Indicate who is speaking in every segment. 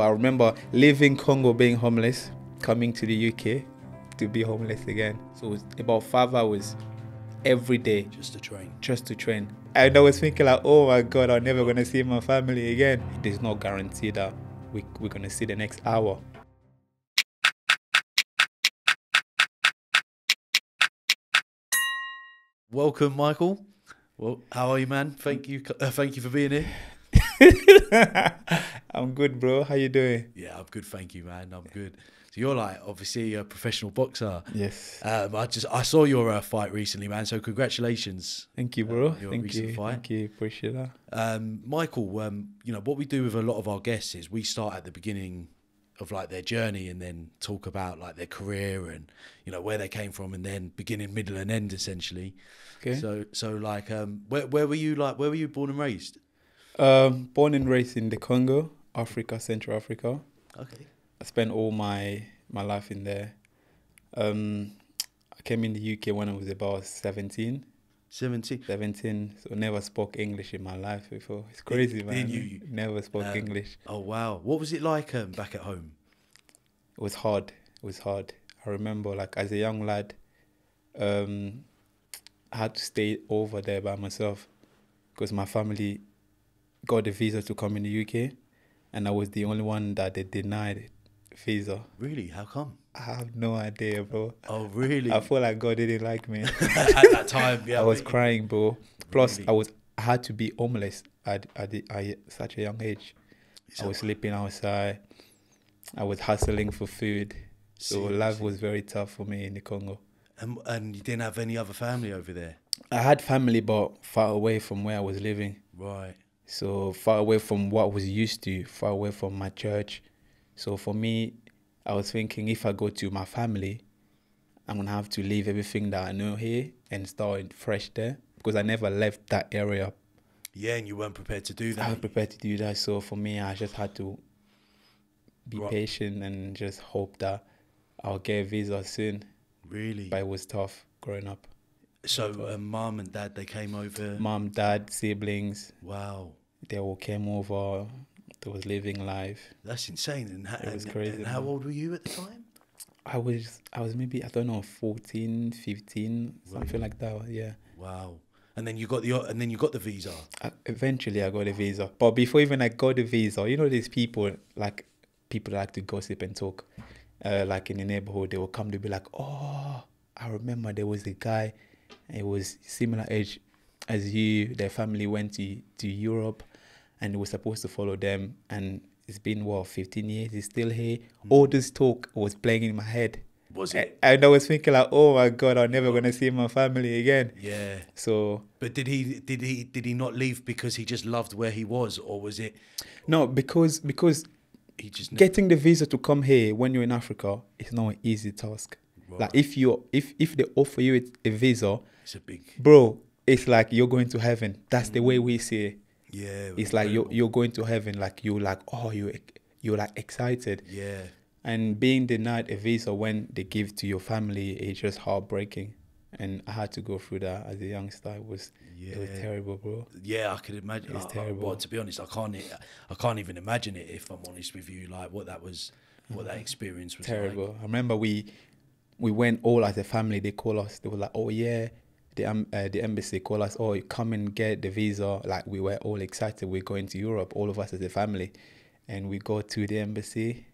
Speaker 1: But I remember leaving Congo being homeless, coming to the UK to be homeless again. So it was about five hours every day
Speaker 2: Just a train.
Speaker 1: just to train. And I was thinking like, oh my god, I'm never gonna see my family again. There's no guarantee that we, we're gonna see the next hour.
Speaker 2: Welcome, Michael. Well, how are you, man? Thank you. Uh, thank you for being here.
Speaker 1: I'm good, bro. How you doing?
Speaker 2: Yeah, I'm good. Thank you, man. I'm good. So you're like obviously a professional boxer.
Speaker 1: Yes.
Speaker 2: Um, I just I saw your uh, fight recently, man. So congratulations.
Speaker 1: Thank you, bro.
Speaker 2: your
Speaker 1: Thank
Speaker 2: recent
Speaker 1: you.
Speaker 2: fight.
Speaker 1: Thank you. Appreciate that.
Speaker 2: Um, Michael, um, you know what we do with a lot of our guests is we start at the beginning of like their journey and then talk about like their career and you know where they came from and then beginning, middle, and end essentially.
Speaker 1: Okay.
Speaker 2: So so like um, where where were you like where were you born and raised?
Speaker 1: Um, born and raised in the Congo, Africa, Central Africa.
Speaker 2: Okay.
Speaker 1: I spent all my my life in there. Um, I came in the UK when I was about 17.
Speaker 2: Seventeen.
Speaker 1: 17, so never spoke English in my life before. It's crazy,
Speaker 2: Did
Speaker 1: man.
Speaker 2: you?
Speaker 1: Never spoke
Speaker 2: Um,
Speaker 1: English.
Speaker 2: Oh wow. What was it like um, back at home?
Speaker 1: It was hard. It was hard. I remember, like, as a young lad, um, I had to stay over there by myself because my family got a visa to come in the UK, and I was the only one that they denied visa.
Speaker 2: Really? How come?
Speaker 1: I have no idea, bro.
Speaker 2: Oh really?
Speaker 1: I feel like God didn't like me.
Speaker 2: at that time, yeah.
Speaker 1: I was
Speaker 2: really?
Speaker 1: crying, bro. Plus,
Speaker 2: Really?
Speaker 1: I was I had to be homeless at at, the, at such a young age. I was sleeping outside. I was hustling for food. So life was very tough for me in the Congo.
Speaker 2: And, and you didn't have any other family over there,
Speaker 1: I had family, but far away from where I was living.
Speaker 2: right?
Speaker 1: So far away from what I was used to, far away from my church. So for me, I was thinking if I go to my family, I'm gonna have to leave everything that I know here and start fresh there because I never left that area
Speaker 2: Yeah, and you weren't prepared to do that.
Speaker 1: I was prepared to do that. So for me, I just had to be
Speaker 2: Right.
Speaker 1: patient and just hope that I'll get a visa soon.
Speaker 2: Really?
Speaker 1: But it was tough growing up.
Speaker 2: So, um, mum and dad they came over.
Speaker 1: Mom, dad, siblings,
Speaker 2: Wow,
Speaker 1: they all came over. They was living life.
Speaker 2: that's insane. And, ha-
Speaker 1: It was
Speaker 2: and-
Speaker 1: crazy,
Speaker 2: And how old were you at the time?
Speaker 1: I was I was maybe I don't know 14, 15, something like that. Yeah.
Speaker 2: Wow. And then you got the and then you got the visa.
Speaker 1: I, eventually, I got a visa. But before even I got the visa, you know, these people like people like to gossip and talk. Uh, like in the neighborhood, they will come to be like, "Oh, I remember there was a guy. It was similar age as you. Their family went to to Europe, and was supposed to follow them. And it's been what 15 years. He's still here. All this talk was playing in my head."
Speaker 2: Was it?
Speaker 1: And I was thinking like, oh my god, I'm never gonna see my family again.
Speaker 2: Yeah.
Speaker 1: So
Speaker 2: But did he did he did he not leave because he just loved where he was, or was it
Speaker 1: no, because because
Speaker 2: he just
Speaker 1: getting the visa to come here when you're in Africa is not an easy task. Like if you if if they offer you a- a visa,
Speaker 2: It's a big
Speaker 1: bro, it's like you're going to heaven. That's the mm. way we see it.
Speaker 2: Yeah.
Speaker 1: It's like you're you're going to heaven. Like you're like oh you you're like excited.
Speaker 2: yeah.
Speaker 1: And being denied a visa when they give to your family is just heartbreaking. And I had to go through that as a youngster. It was it was
Speaker 2: Yeah.
Speaker 1: terrible, bro.
Speaker 2: Yeah, I could imagine.
Speaker 1: It's
Speaker 2: I- I-
Speaker 1: terrible.
Speaker 2: well, to be honest, I can't. I can't even imagine it. If I'm honest with you, like what that was, what that mm-hmm. experience was
Speaker 1: terrible. I remember we we went all as a family. They call us. They were like, "Oh yeah, the um, uh, the embassy call us. Oh, come and get the visa." Like we were all excited. We're going to Europe. All of us as a family, and we go to the embassy.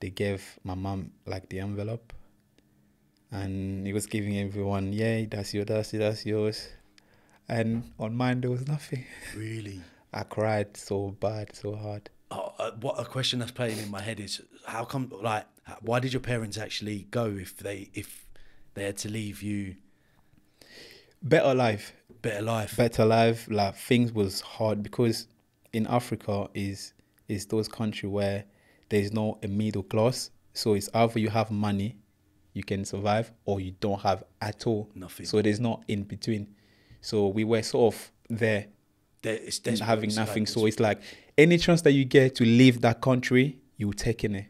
Speaker 1: They gave my mom like the envelope, and he was giving everyone, "Yeah, that's yours. That's that's yours." And on mine there was nothing.
Speaker 2: Really.
Speaker 1: I cried so bad, so hard.
Speaker 2: Oh, uh, what a question that's playing in my head is how come like why did your parents actually go if they if they had to leave you
Speaker 1: Better life.
Speaker 2: better life.
Speaker 1: Better life. Like things was hard because in africa is is those country where there's no a middle class. So it's either you have money you can survive or you don't have at all.
Speaker 2: Nothing.
Speaker 1: so there's not in between. So we were sort of there
Speaker 2: There- desperate,
Speaker 1: having nothing.
Speaker 2: like
Speaker 1: so it's like any chance that you get to leave that country you taking it.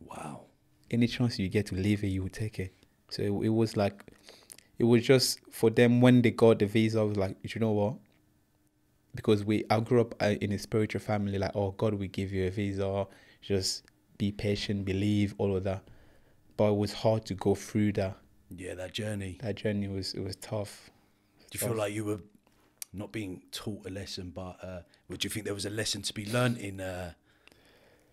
Speaker 2: Wow.
Speaker 1: Any chance you get to leave it, you will take it. So it, it was like, it was just for them when they got the visa. I was like, you know what? because we I grew up uh, in a spiritual family. Like, oh, God will give you a visa. Just be patient, believe, all of that. But it was hard to go through that.
Speaker 2: Yeah, that journey.
Speaker 1: That journey was it was tough.
Speaker 2: Do you feel like you were not being taught a lesson, but uh, would you think there was a lesson to be learnt in? Uh,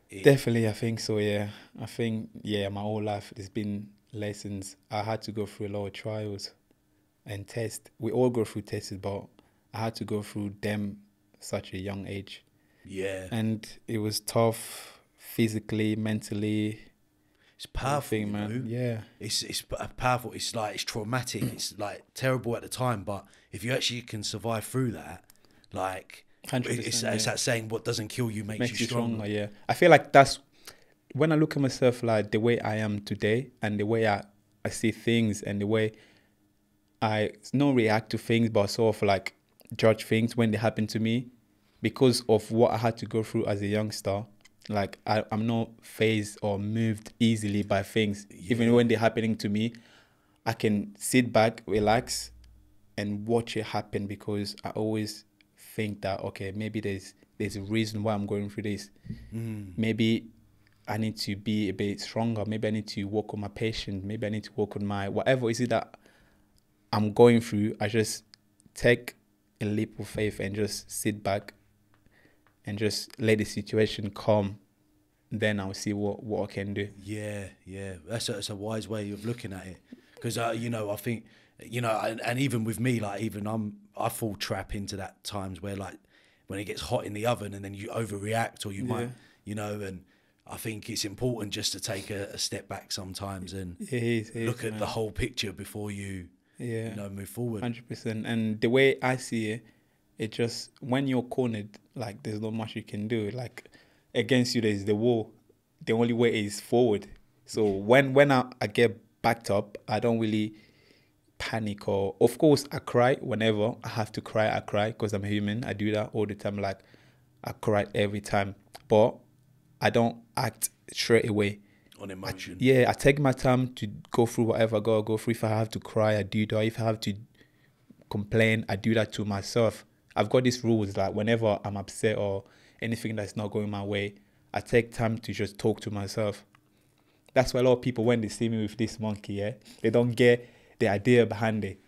Speaker 2: in
Speaker 1: Definitely, I think so. Yeah, I think yeah, my whole life there's been lessons. I had to go through a lot of trials and tests. We all go through tests, but I had to go through them such a young age,
Speaker 2: yeah,
Speaker 1: and it was tough physically, mentally.
Speaker 2: it's powerful, you
Speaker 1: man.
Speaker 2: know?
Speaker 1: Yeah,
Speaker 2: It's it's powerful. It's like it's traumatic. it's like terrible at the time, but if you actually can survive through that, like
Speaker 1: 100%,
Speaker 2: it's,
Speaker 1: yeah.
Speaker 2: it's that saying, "What doesn't kill you makes,
Speaker 1: makes
Speaker 2: you
Speaker 1: you
Speaker 2: stronger."
Speaker 1: stronger. Yeah, I feel like that's when I look at myself like the way I am today and the way I, I see things and the way I not react to things but sort of like judge things when they happen to me because of what I had to go through as a youngster. Like I, I'm not fazed or moved easily by things. Even when they're happening to me, I can sit back, relax, and watch it happen because I always think that okay, maybe there's there's a reason why I'm going through this. Mm. Maybe I need to be a bit stronger. Maybe I need to work on my patience. Maybe I need to work on my whatever is it that I'm going through. I just take a leap of faith and just sit back and just let the situation come. Then I'll see what, what I can do.
Speaker 2: Yeah, yeah, that's a, that's a wise way of looking at it. Because uh, you know, I think you know, and, and even with me, like even I'm, I fall trap into that times where like when it gets hot in the oven and then you overreact or you might, you know, and I think it's important just to take a, a step back sometimes and
Speaker 1: It is, it
Speaker 2: look at
Speaker 1: man.
Speaker 2: the whole picture before you,
Speaker 1: Yeah.
Speaker 2: you know, move forward.
Speaker 1: Hundred percent. And the way I see it, it just when you're cornered, like there's not much you can do. Like against you, there's the wall. The only way is forward. So when when I, I get backed up, I don't really panic or of course I cry whenever I have to cry. I cry because I'm human. I do that all the time. Like I cry every time, but I don't act straight away.
Speaker 2: on emotion.
Speaker 1: Yeah, I take my time to go through whatever I gotta go through. If I have to cry, I do that. If I have to complain, I do that to myself. I've got these rules like whenever I'm upset or anything that's not going my way, I take time to just talk to myself. That's why a lot of people when they see me with this monkey, yeah, they don't get the idea behind it.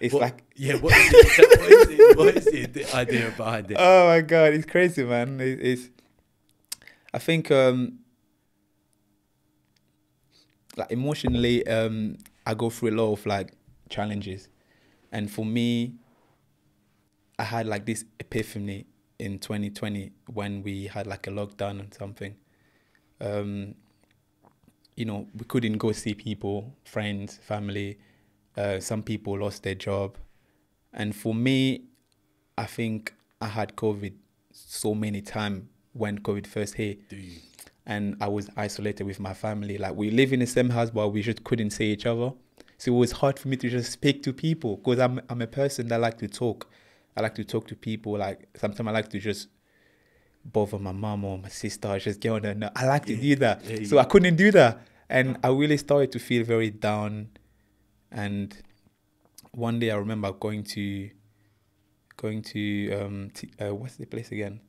Speaker 1: It's
Speaker 2: What-
Speaker 1: like
Speaker 2: yeah, what is, it, what, is it, what is the idea behind it?
Speaker 1: oh my god, it's crazy, man. It, it's, I think, um, like emotionally, um, I go through a lot of like challenges, and for me, I had like this epiphany in 2020 when we had like a lockdown and something. Um, you know, we couldn't go see people, friends, family. Uh, some people lost their job, and for me, I think I had COVID so many times when COVID first hit, and I was isolated with my family. Like we live in the same house, but we just couldn't see each other. So it was hard for me to just speak to people because I'm I'm a person that like to talk. I like to talk to people. Like sometimes I like to just bother my mom or my sister. I just get on there. I like to do that.
Speaker 2: Yeah,
Speaker 1: so I couldn't do that, and I really started to feel very down. And one day I remember going to going to um t- uh, what's the place again?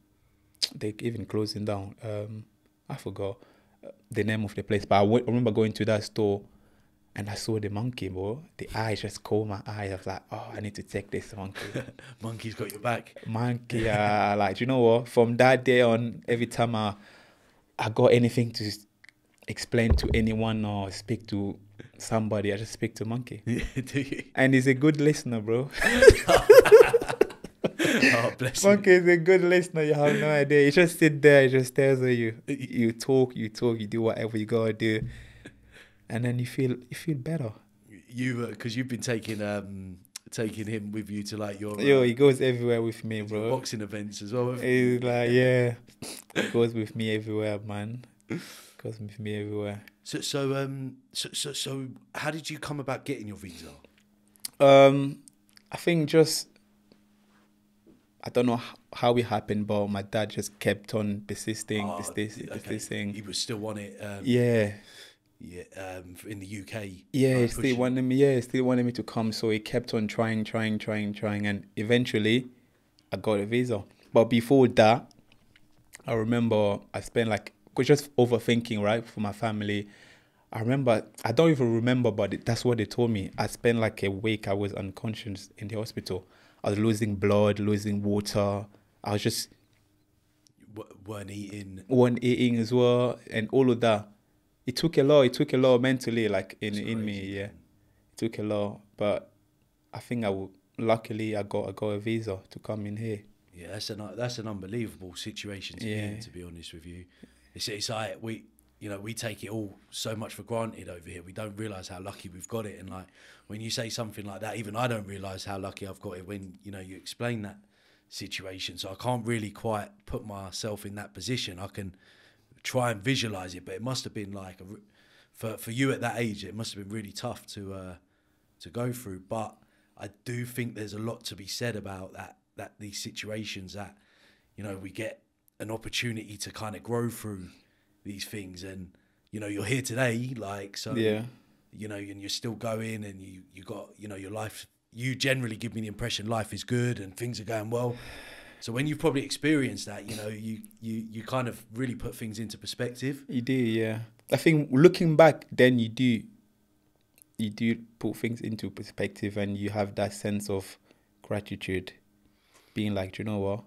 Speaker 1: They even closing down. Um, I forgot uh, the name of the place, but I went- I remember going to that store, and I saw the monkey, bro. The eyes just caught my eye. I was like, oh, I need to take this monkey.
Speaker 2: Monkey's got your back.
Speaker 1: monkey, uh, like you know what? From that day on, every time I I got anything to explain to anyone or speak to somebody, I just speak to monkey. And he's a good listener, bro.
Speaker 2: Oh, bless.
Speaker 1: Monkey is a good listener. You have no idea. He just sit there. He just stares at you. You talk. You talk. You do whatever you gotta do, and then you feel you feel better.
Speaker 2: You because you've been taking um taking him with you to like your, uh,
Speaker 1: Yo, he goes everywhere with me, bro.
Speaker 2: boxing events as well.
Speaker 1: He's like, yeah, he goes with me everywhere, man. Goes with me everywhere.
Speaker 2: So so um so, so so how did you come about getting your visa?
Speaker 1: Um, I think just I don't know how it happened, but my dad just kept on persisting,
Speaker 2: Oh,
Speaker 1: persisting,
Speaker 2: okay.
Speaker 1: persisting.
Speaker 2: He was still on it. Um,
Speaker 1: Yeah,
Speaker 2: yeah. Um, in the UK.
Speaker 1: yeah, he still wanted me. Yeah, he still wanted me to come, so he kept on trying, trying, trying, trying, and eventually, I got a visa. But before that, I remember I spent like just overthinking, right, for my family. I remember I don't even remember, but that's what they told me. I spent like a week. I was unconscious in the hospital. I was losing blood, losing water. I was just
Speaker 2: W- weren't eating.
Speaker 1: one eating as well, and all of that. It took a lot. It took a lot mentally, like in in me. Yeah, it took a lot. But I think I will. Luckily, I got I got a visa to come in here.
Speaker 2: Yeah, that's an that's an unbelievable situation to be in. To be honest with you, it's it's like we you know we take it all so much for granted over here. We don't realize how lucky we've got it. And like when you say something like that, even I don't realize how lucky I've got it when you know you explain that situation. So I can't really quite put myself in that position. I can try and visualize it, but it must have been like a, for for you at that age, it must have been really tough to uh, to go through. But I do think there's a lot to be said about that that these situations that you know we get an opportunity to kind of grow through these things, and you know you're here today, like so.
Speaker 1: Yeah.
Speaker 2: You know, and you're still going, and you you got you know your life. You generally give me the impression life is good and things are going well. So when you've probably experienced that, you know, you you you kind of really put things into perspective.
Speaker 1: You do, yeah. I think looking back, then you do, you do put things into perspective, and you have that sense of gratitude, being like, "Do you know what,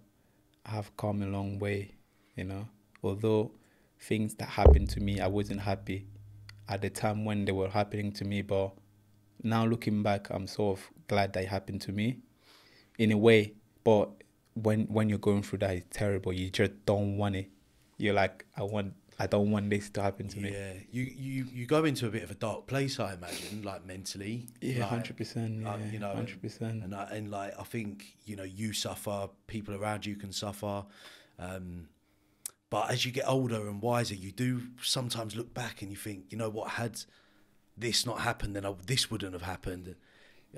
Speaker 1: I have come a long way, you know. Although things that happened to me, I wasn't happy at the time when they were happening to me, but now looking back, I'm sort of glad that it happened to me, in a way. But when when you're going through that, it's terrible. You just don't want it. You're like, I want, I don't want this to happen to me.
Speaker 2: Yeah, you, you you go into a bit of a dark place, I imagine, like mentally.
Speaker 1: Yeah,
Speaker 2: like,
Speaker 1: hundred percent.
Speaker 2: uh,
Speaker 1: Yeah,
Speaker 2: you know,
Speaker 1: hundred percent.
Speaker 2: and I, and like I think you know you suffer, people around you can suffer, um, but as you get older and wiser, you do sometimes look back and you think, you know what, had this not happened, then I, this wouldn't have happened,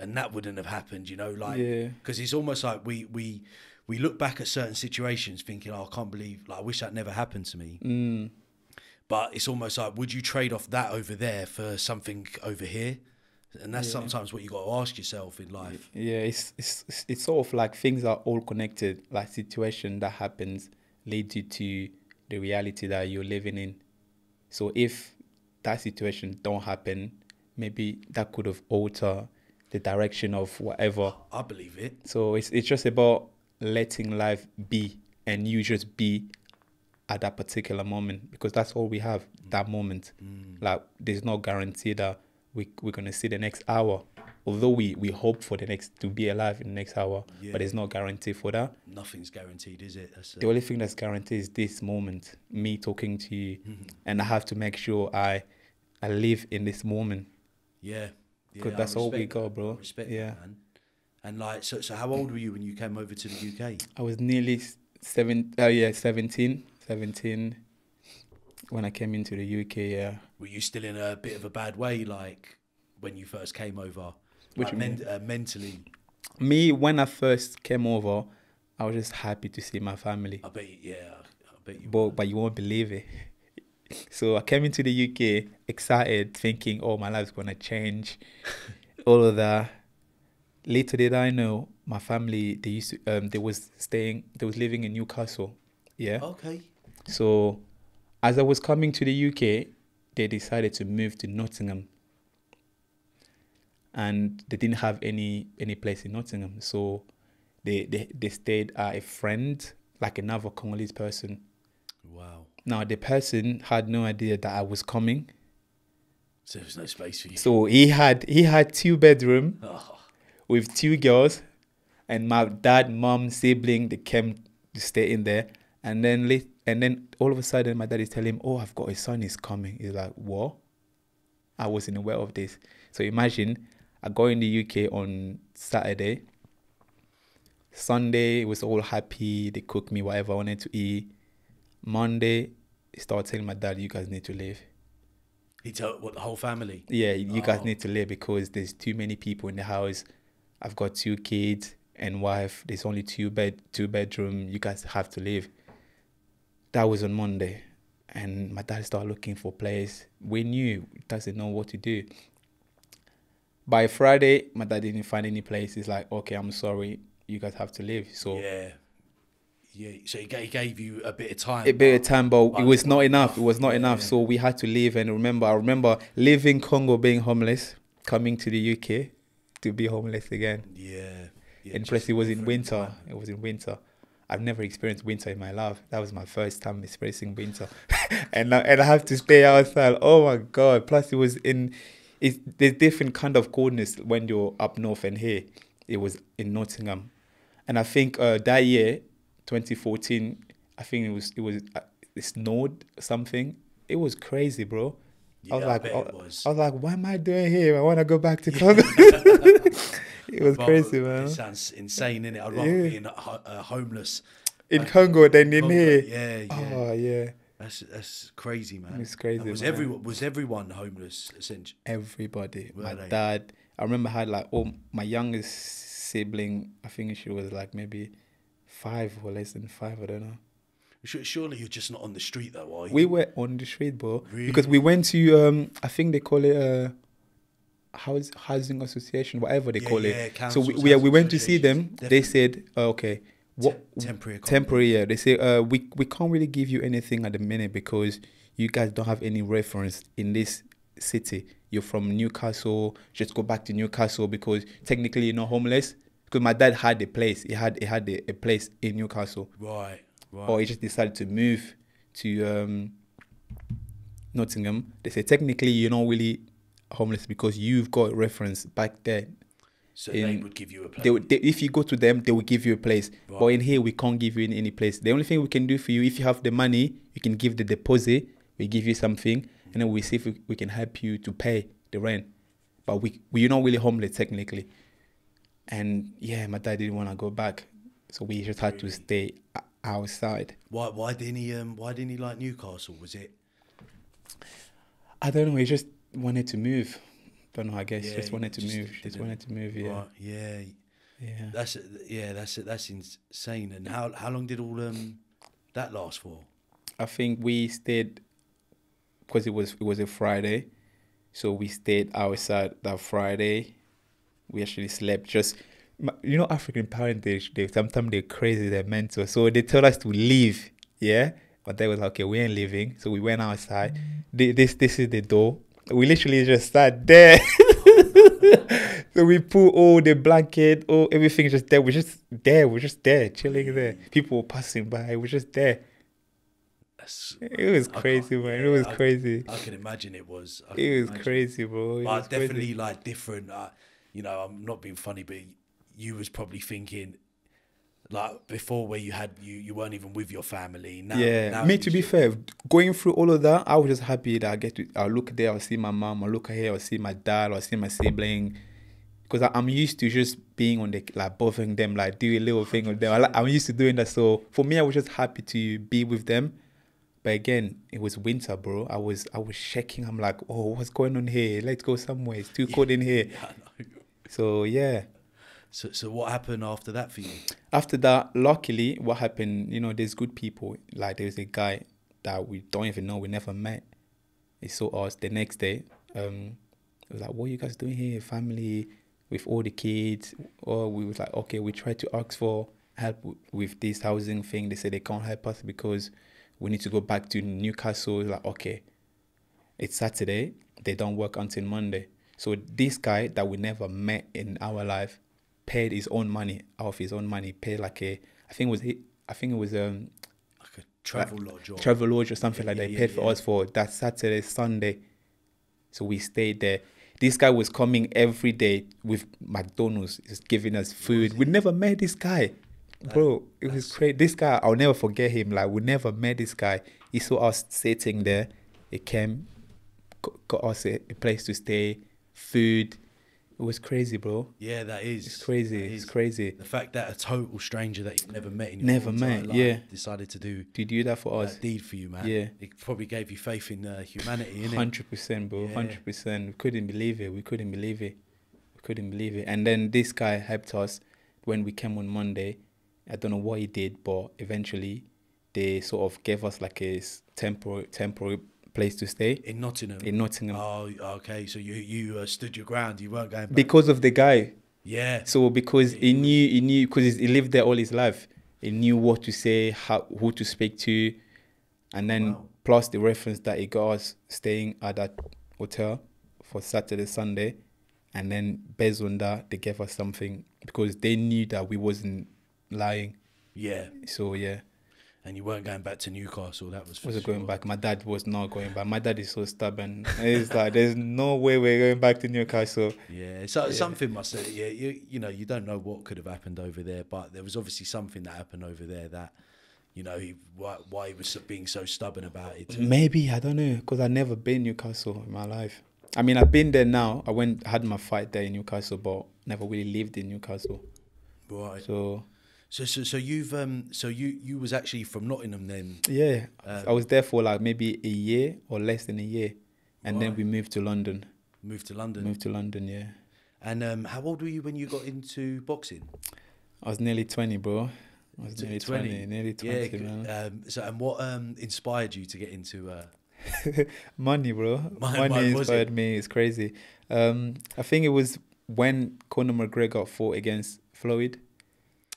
Speaker 2: and that wouldn't have happened. You know, like
Speaker 1: Yeah.
Speaker 2: because it's almost like we we we look back at certain situations thinking, oh, I can't believe, like I wish that never happened to me.
Speaker 1: Mm,
Speaker 2: But it's almost like, would you trade off that over there for something over here? And that's
Speaker 1: Yeah.
Speaker 2: sometimes what you got to ask yourself in life.
Speaker 1: yeah, it's, it's it's- it's sort of like things are all connected. Like situation that happens leads you to the reality that you're living in. So if that situation don't happen, maybe that could have altered the direction of whatever.
Speaker 2: I believe it.
Speaker 1: So it's it's just about letting life be and you just be at that particular moment because that's all we have that moment. Mm. Like there's no guarantee that we we're gonna see the next hour. Although we we hope for the next to be alive in the next hour,
Speaker 2: Yeah.
Speaker 1: but there's no guarantee for that.
Speaker 2: Nothing's guaranteed, is it? That's
Speaker 1: The only thing that's guaranteed is this moment, me talking to you,
Speaker 2: Mm-hmm.
Speaker 1: and I have to make sure I I live in this moment.
Speaker 2: yeah. yeah
Speaker 1: 'Cause
Speaker 2: I
Speaker 1: that's all we got, bro.
Speaker 2: Respect
Speaker 1: Yeah.
Speaker 2: that, man. And like, so, so how old were you when you came over to the UK?
Speaker 1: I was nearly seven. Oh yeah, 17, 17 when I came into the UK. Yeah.
Speaker 2: Were you still in a bit of a bad way, like when you first came over?
Speaker 1: What
Speaker 2: like
Speaker 1: you
Speaker 2: men- uh, mentally,
Speaker 1: Me, when I first came over, I was just happy to see my family.
Speaker 2: I bet. You, yeah, I bet you.
Speaker 1: But but you won't believe it. So I came into the UK excited, thinking, "Oh, my life's gonna change." All of that. Little did I know, my family they used to um they was staying they was living in Newcastle. Yeah.
Speaker 2: okay.
Speaker 1: So, as I was coming to the UK, they decided to move to Nottingham, and they didn't have any any place in Nottingham. So, they they, they stayed at a friend, like another Congolese person.
Speaker 2: Wow.
Speaker 1: Now, the person had no idea that I was coming.
Speaker 2: So there was no space for you.
Speaker 1: So he had he had two bedroom
Speaker 2: Oh,
Speaker 1: with two girls, and my dad, mom, sibling they came to stay in there, and then late, and then all of a sudden my dad is telling him, "Oh, I've got a son is coming." He's like, "What?" I wasn't aware of this. So imagine I go in the UK on Saturday. Sunday was all happy. They cooked me whatever I wanted to eat. Monday, I started telling my dad, "You guys need to leave."
Speaker 2: he told what the whole family.
Speaker 1: Yeah, you guys
Speaker 2: Oh.
Speaker 1: need to leave because there's too many people in the house. I've got two kids and wife. There's only two bed, two bedroom. You guys have to leave. That was on Monday, and my dad started looking for place. We knew doesn't know what to do. By Friday, my dad didn't find any place. He's like, "Okay, I'm sorry. you guys have to leave. So
Speaker 2: Yeah. Yeah. So he gave, he gave you a bit of time.
Speaker 1: a bit of time, but it
Speaker 2: but
Speaker 1: was
Speaker 2: it
Speaker 1: not
Speaker 2: wasn't
Speaker 1: enough. It was not
Speaker 2: Yeah,
Speaker 1: enough.
Speaker 2: yeah.
Speaker 1: So we had to leave. And remember, I remember leaving Congo, being homeless, coming to the UK to be homeless again.
Speaker 2: Yeah. yeah
Speaker 1: and plus, it was in winter.
Speaker 2: time.
Speaker 1: It was in winter. I've never experienced winter in my life. That was my first time experiencing winter, and I, and I have to stay outside. Oh my god! Plus, it was in. It's there's different kind of coldness when you're up north and here. It was in Nottingham, and I think uh, that year, 2014, I think it was it was uh, it snowed something. It was crazy, bro. Yeah, I was
Speaker 2: I
Speaker 1: like, I,
Speaker 2: was.
Speaker 1: I was like, what am I doing here? I want to go back to Congo. it was
Speaker 2: But
Speaker 1: crazy, man.
Speaker 2: It sounds insane, innit? I'd rather
Speaker 1: Yeah.
Speaker 2: be in uh, homeless.
Speaker 1: In Congo than in
Speaker 2: Congo.
Speaker 1: here.
Speaker 2: Yeah, yeah.
Speaker 1: Oh yeah,
Speaker 2: That's that's crazy, man.
Speaker 1: It's crazy,
Speaker 2: And was
Speaker 1: man.
Speaker 2: everyone was everyone homeless? Essentially.
Speaker 1: everybody.
Speaker 2: Were
Speaker 1: my
Speaker 2: they?
Speaker 1: dad. I remember I had like oh my youngest sibling. I think she was like maybe five or less than five. I don't know.
Speaker 2: Surely you're just not on the street though, are you?
Speaker 1: We were on the street, bro, because we went to um I think they call it uh house housing association, whatever they
Speaker 2: Yeah,
Speaker 1: call
Speaker 2: yeah,
Speaker 1: it. So we we, yeah, we went to see them.
Speaker 2: associations,
Speaker 1: They said, uh, okay, what
Speaker 2: Te- temporary
Speaker 1: temporary? Yeah, they say uh we we can't really give you anything at the minute because you guys don't have any reference in this city. You're from Newcastle. Just go back to Newcastle because technically you're not homeless. Because my dad had a place. He had he had a, a place in Newcastle
Speaker 2: Right, right.
Speaker 1: or he just decided to move to um, Nottingham, they say technically you're not really homeless because you've got reference back there.
Speaker 2: So they would give you a place.
Speaker 1: They, would- they, if you go to them, they will give you a place. But in here, we can't give you in any place. The only thing we can do for you, if you have the money, you can give the deposit. We give you something, and then we see if we, we can help you to pay the rent. But we we're not really homeless technically. And yeah, my dad didn't want to go back, so we just had to stay outside.
Speaker 2: Why why didn't he um why didn't he like Newcastle? Was it
Speaker 1: I don't know. He just wanted to move. Don't know. I guess
Speaker 2: Yeah,
Speaker 1: just wanted to
Speaker 2: just
Speaker 1: move. Just wanted to move. Yeah,
Speaker 2: right? Yeah,
Speaker 1: yeah.
Speaker 2: that's yeah, that's that's insane. And how how long did all um that last for?
Speaker 1: I think we stayed because it was it was a Friday, so we stayed outside that Friday. We actually slept just. You know, African parents they, they sometimes they're crazy, they're mental. So they told us to leave. Yeah, but they was like, okay, we ain't leaving. So we went outside. Thi- This this is the door. We literally just sat there. so we put all the blanket, all everything just there. We're just there. We're just there, chilling there. People were passing by. We're just there.
Speaker 2: That's
Speaker 1: It was
Speaker 2: I
Speaker 1: crazy, man. It was
Speaker 2: I-
Speaker 1: crazy.
Speaker 2: I can imagine it was.
Speaker 1: It was
Speaker 2: imagine.
Speaker 1: crazy, bro. It
Speaker 2: But
Speaker 1: was crazy.
Speaker 2: definitely like different. Uh, you know, I'm not being funny, but you was probably thinking like before where you had you you weren't even with your family. Now,
Speaker 1: yeah,
Speaker 2: now
Speaker 1: me to be
Speaker 2: should-
Speaker 1: fair, going through all of that, I was just happy that I get to. I'll look there, I'll see my mom, I'll look here, I'll see my dad, I'll see my sibling, because I'm used to just being on the like bothering them, like do a little thing with them. I, i'm used to doing that, so for me, I was just happy to be with them. But again, it was winter, bro. I was I was shaking. I'm like, oh, what's going on here? Let's go somewhere. It's too cold in here.
Speaker 2: Yeah, I.
Speaker 1: So yeah.
Speaker 2: So so what happened after that for you?
Speaker 1: after that, luckily, what happened, you know, there's good people. Like there's a guy that we don't even know, we never met. He saw us the next day. Um, he was like, "What are you guys doing here, family, with all the kids?" Or we was like, "Okay, we tried to ask for help with this housing thing. They said they can't help us because we need to go back to Newcastle." Like, okay, it's Saturday. They don't work until Monday. So this guy that we never met in our life paid his own money out of his own money. Paid like a, I think it was, I think it was um
Speaker 2: Like a Travelodge or
Speaker 1: Travelodge or something
Speaker 2: Yeah,
Speaker 1: like that.
Speaker 2: yeah,
Speaker 1: He
Speaker 2: yeah,
Speaker 1: paid for us for that Saturday, Sunday. So we stayed there. This guy was coming every day with McDonald's, just giving us food. We never met this guy, bro. It was crazy. This guy, I'll never forget him. Like we never met this guy. He saw us sitting there. He came, got, got us a, a place to stay, food. It was crazy, bro.
Speaker 2: Yeah, that is.
Speaker 1: It's crazy.
Speaker 2: that
Speaker 1: It's
Speaker 2: is.
Speaker 1: crazy.
Speaker 2: The fact that a total stranger that you've never met in your
Speaker 1: Never met,
Speaker 2: life
Speaker 1: yeah.
Speaker 2: decided to do
Speaker 1: Did you do that for us?
Speaker 2: deed for you, man.
Speaker 1: Yeah.
Speaker 2: It probably gave you faith in uh, humanity, innit?
Speaker 1: Hundred percent, bro.
Speaker 2: Yeah.
Speaker 1: Hundred percent. We couldn't believe it. We couldn't believe it. We couldn't believe it. And then this guy helped us when we came on Monday. I don't know what he did, but eventually they sort of gave us like a temporary temporary place to stay
Speaker 2: In Nottingham.
Speaker 1: in Nottingham
Speaker 2: Oh, okay. So you you uh, stood your ground. You weren't going back.
Speaker 1: because of the guy.
Speaker 2: Yeah.
Speaker 1: So because he knew, he knew because he lived there all his life. He knew what to say, how who to speak to, and then
Speaker 2: Wow.
Speaker 1: plus the reference that he got us staying at that hotel for Saturday, Sunday, and then based on that, they gave us something because they knew that we wasn't lying.
Speaker 2: Yeah.
Speaker 1: So yeah,
Speaker 2: And you weren't going back to Newcastle. That was
Speaker 1: wasn't
Speaker 2: sure.
Speaker 1: going back. My dad was not going back. My dad is so stubborn. It's like there's no way we're going back to Newcastle.
Speaker 2: Yeah, so something must have. Yeah, you you know you don't know what could have happened over there, but there was obviously something that happened over there that, you know, he, why why he was being so stubborn about it.
Speaker 1: Maybe I don't know because I've never been Newcastle in my life. I mean, I've been there now. I went had my fight there in Newcastle, but never really lived in Newcastle.
Speaker 2: Right. So
Speaker 1: So
Speaker 2: so so you've um so you you was actually from Nottingham then.
Speaker 1: yeah,
Speaker 2: Uh,
Speaker 1: I was there for like maybe a year or less than a year, and then we moved to London.
Speaker 2: Moved to London.
Speaker 1: Moved to London, yeah.
Speaker 2: And um, how old were you when you got into boxing?
Speaker 1: I was nearly twenty, bro. I was nearly
Speaker 2: 20?
Speaker 1: 20, nearly twenty, man.
Speaker 2: Um, so and what um inspired you to get into uh
Speaker 1: Money, bro.
Speaker 2: Mon-
Speaker 1: Money
Speaker 2: mon-
Speaker 1: inspired
Speaker 2: it?
Speaker 1: me. It's crazy. Um, I think it was when Conor McGregor fought against Floyd,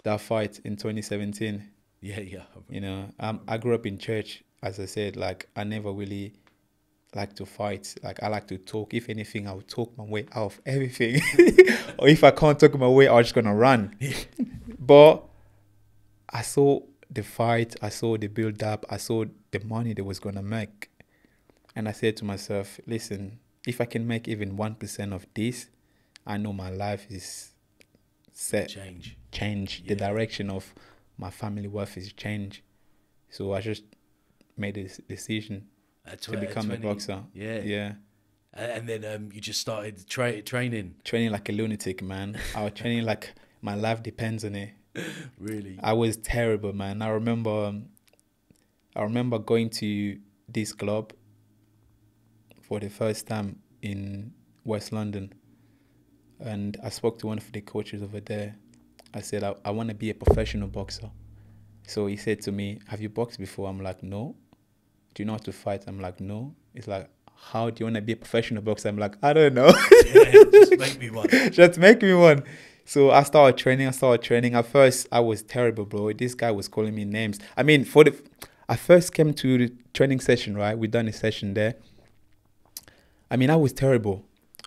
Speaker 1: that fight in 2017.
Speaker 2: yeah yeah
Speaker 1: You know, um, I grew up in church. As I said, like I never really like to fight. Like I like to talk. If anything, I'll talk my way out of everything. or if I can't talk my way, I'm just gonna run. but I saw the fight. I saw the build up. I saw the money they was gonna make, and I said to myself, "Listen, if I can make even one percent of this, I know my life is set
Speaker 2: change.
Speaker 1: change the direction of my family wealth is change so i just made this decision to
Speaker 2: tw- at
Speaker 1: become
Speaker 2: 20.
Speaker 1: a boxer
Speaker 2: Yeah.
Speaker 1: yeah
Speaker 2: And then um, you just started tra- training.
Speaker 1: training like a lunatic man i was training like my life depends on it
Speaker 2: Really.
Speaker 1: i was terrible man i remember um, i remember going to this club for the first time in west london and i spoke to one of the coaches over there i said i, I want to be a professional boxer So he said to me, Have you boxed before? I'm like, No. Do you know how to fight? I'm like, No. He's like, How do you want to be a professional boxer? I'm like, I don't know.
Speaker 2: yeah, just make me one.
Speaker 1: Just make me one. So I started training. I started training. At first, I was terrible, bro. This guy was calling me names. I mean, for the, I first came to the training session, right? We done a session there. I mean, I was terrible,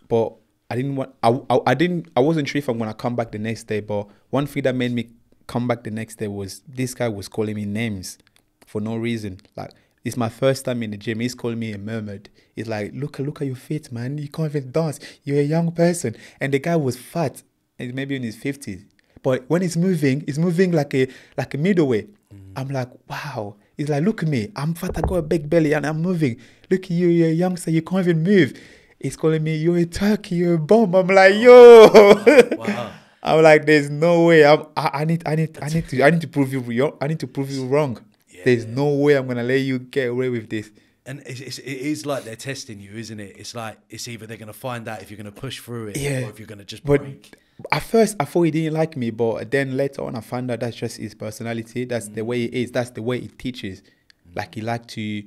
Speaker 1: but I didn't want. I, I, I didn't. I wasn't sure if I'm gonna come back the next day. But one thing that made me come back the next day was this guy was calling me names for no reason. Like it's my first time in the gym. He's calling me a mermaid. He's like, look, look at your feet, man. You can't even dance. You're a young person. And the guy was fat, and maybe in his fifties. But when he's moving, he's moving like a like a middleweight. Mm. I'm like, wow. He's like, look at me. I'm fat. I got a big belly, and I'm moving. Look at you. You're a youngster. You can't even move. He's calling me, you're a turkey. You're a bomb. I'm like, yo.
Speaker 2: Wow.
Speaker 1: I'm like, there's no way. I'm, I, I need, I need, I need to, I need to prove you wrong. I need to prove you wrong. There's no way I'm gonna let you get away with this.
Speaker 2: And it's, it's, it is like they're testing you, isn't it? It's like it's either they're going to find out if you're going to push through it
Speaker 1: Yeah,
Speaker 2: or if you're going to just
Speaker 1: But
Speaker 2: break.
Speaker 1: at first, I thought he didn't like me, but then later on, I found out that's just his personality. That's the mm. way he is. That's the way he teaches. Mm. Like he like to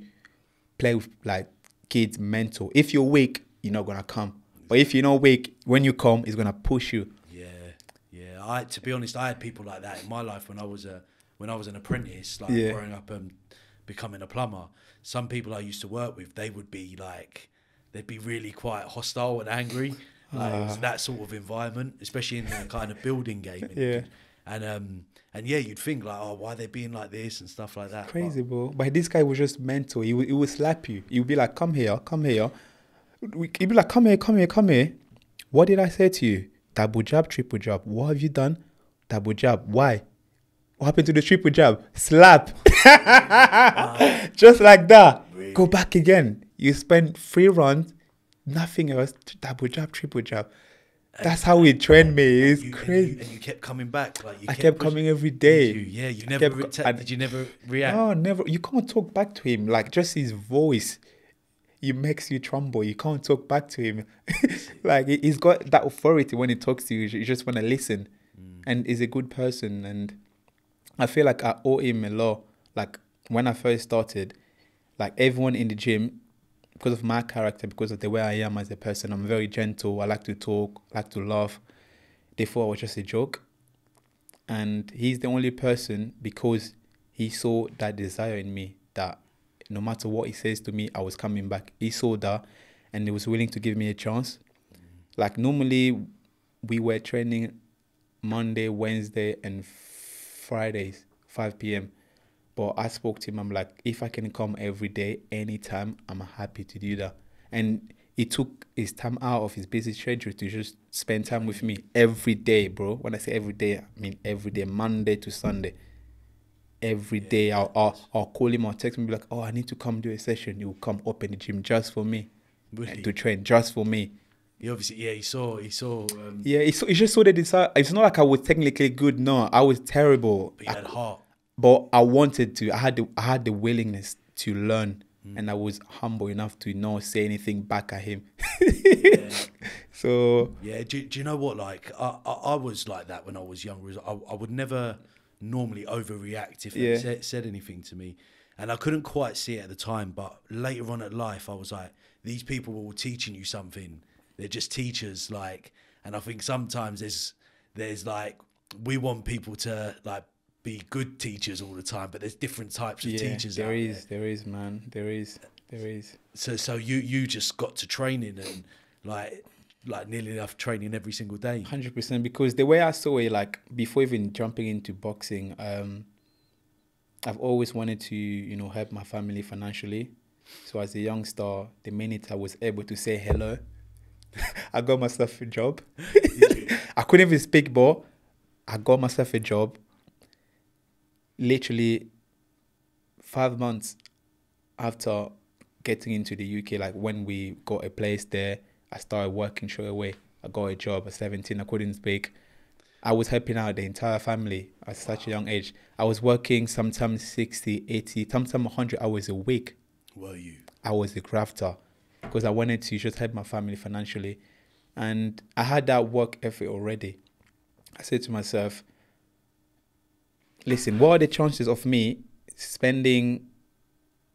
Speaker 1: play with like kids' mental. If you're weak, you're not gonna come. But if you're not weak, when you come, he's gonna push you.
Speaker 2: Yeah, yeah. I to be honest, I had people like that in my life when I was a when I was an apprentice, like
Speaker 1: Yeah.
Speaker 2: growing up and becoming a plumber. Some people I used to work with, they would be like, they'd be really quite hostile and angry. Like
Speaker 1: Ah.
Speaker 2: that sort of environment, especially in the kind of building game.
Speaker 1: Yeah.
Speaker 2: And um and yeah, you'd think like, oh, why are they being like this and stuff like that. But-
Speaker 1: Crazy, bro. But this guy was just mental. He would, he would slap you. He would be like, "Come here, come here." He'd be like, "Come here, come here, come here." What did I say to you? Double jab, triple jab. What have you done? Double jab. Why? What happened to the triple jab? Slap. Just like that. Go back again. You spend three rounds, nothing else. Double jab, triple jab. That's how he trained me. It's
Speaker 2: you, and you-
Speaker 1: crazy.
Speaker 2: And you, kept coming back. Like you
Speaker 1: I kept coming every day.
Speaker 2: You? Yeah, you never.
Speaker 1: kept
Speaker 2: Re- did you never react?
Speaker 1: No, never. You can't talk back to him. Like just his voice, he makes you tremble. You can't talk back to him. like he- he's got that authority when he talks to you. You just want to listen, mm. and he's a good person. And I feel like I owe him a lot. Like when I first started, like everyone in the gym, because of my character, because of the way I am as a person, I'm very gentle. I like to talk, like to laugh. they thought I was just a joke. And he's the only person because he saw that desire in me that no matter what he says to me, I was coming back. He saw that and he was willing to give me a chance. Like normally we were training Monday, Wednesday, and Fridays, 5 p.m. But I spoke to him. I'm like, if I can come every day, anytime, I'm happy to do that. And he took his time out of his busy schedule to just spend time with me every day, bro. When I say every day, I mean every day, Monday to Sunday. Every day, I'll, I'll. I'll call him or text him, be like, oh, I need to come do a session. He will come up in the gym just for me
Speaker 2: Really?
Speaker 1: to train, just for me.
Speaker 2: He obviously, yeah, he saw, he saw. Um,
Speaker 1: Yeah, it's, it's just so that it's, uh, it's not like I was technically good. No, I was terrible.
Speaker 2: But he had heart.
Speaker 1: but I wanted to. I had the I had the willingness to learn, and I was humble enough to not say anything back at him.
Speaker 2: Yeah.
Speaker 1: so
Speaker 2: Yeah, do, do you know what? Like, I, I, I was like that when I was younger. I, I would never normally overreact if
Speaker 1: Yeah.
Speaker 2: they said, said anything to me. And I couldn't quite see it at the time. But later on in life, I was like, these people were teaching you something. They're just teachers. Like, and I think sometimes there's, there's like, we want people to like be good teachers all the time, but there's different types of
Speaker 1: yeah,
Speaker 2: teachers
Speaker 1: there
Speaker 2: there.
Speaker 1: is, there is, man, there is, there is.
Speaker 2: So, so you, you just got to training and like, like nearly enough training every single day.
Speaker 1: Hundred percent. Because the way I saw it, like before even jumping into boxing, um, I've always wanted to, you know, help my family financially. So as a youngster, the minute I was able to say hello, I got myself a job. I couldn't even speak, but I got myself a job. Literally five months after getting into the UK, like when we got a place there, I started working straight away. I got a job at 17. I couldn't speak. I was helping out the entire family at such a young age. I was working sometimes 60, 80, sometimes 100 hours a week.
Speaker 2: Were you?
Speaker 1: I was a grafter because I wanted to just help my family financially. And I had that work ethic already. I said to myself, listen, what are the chances of me spending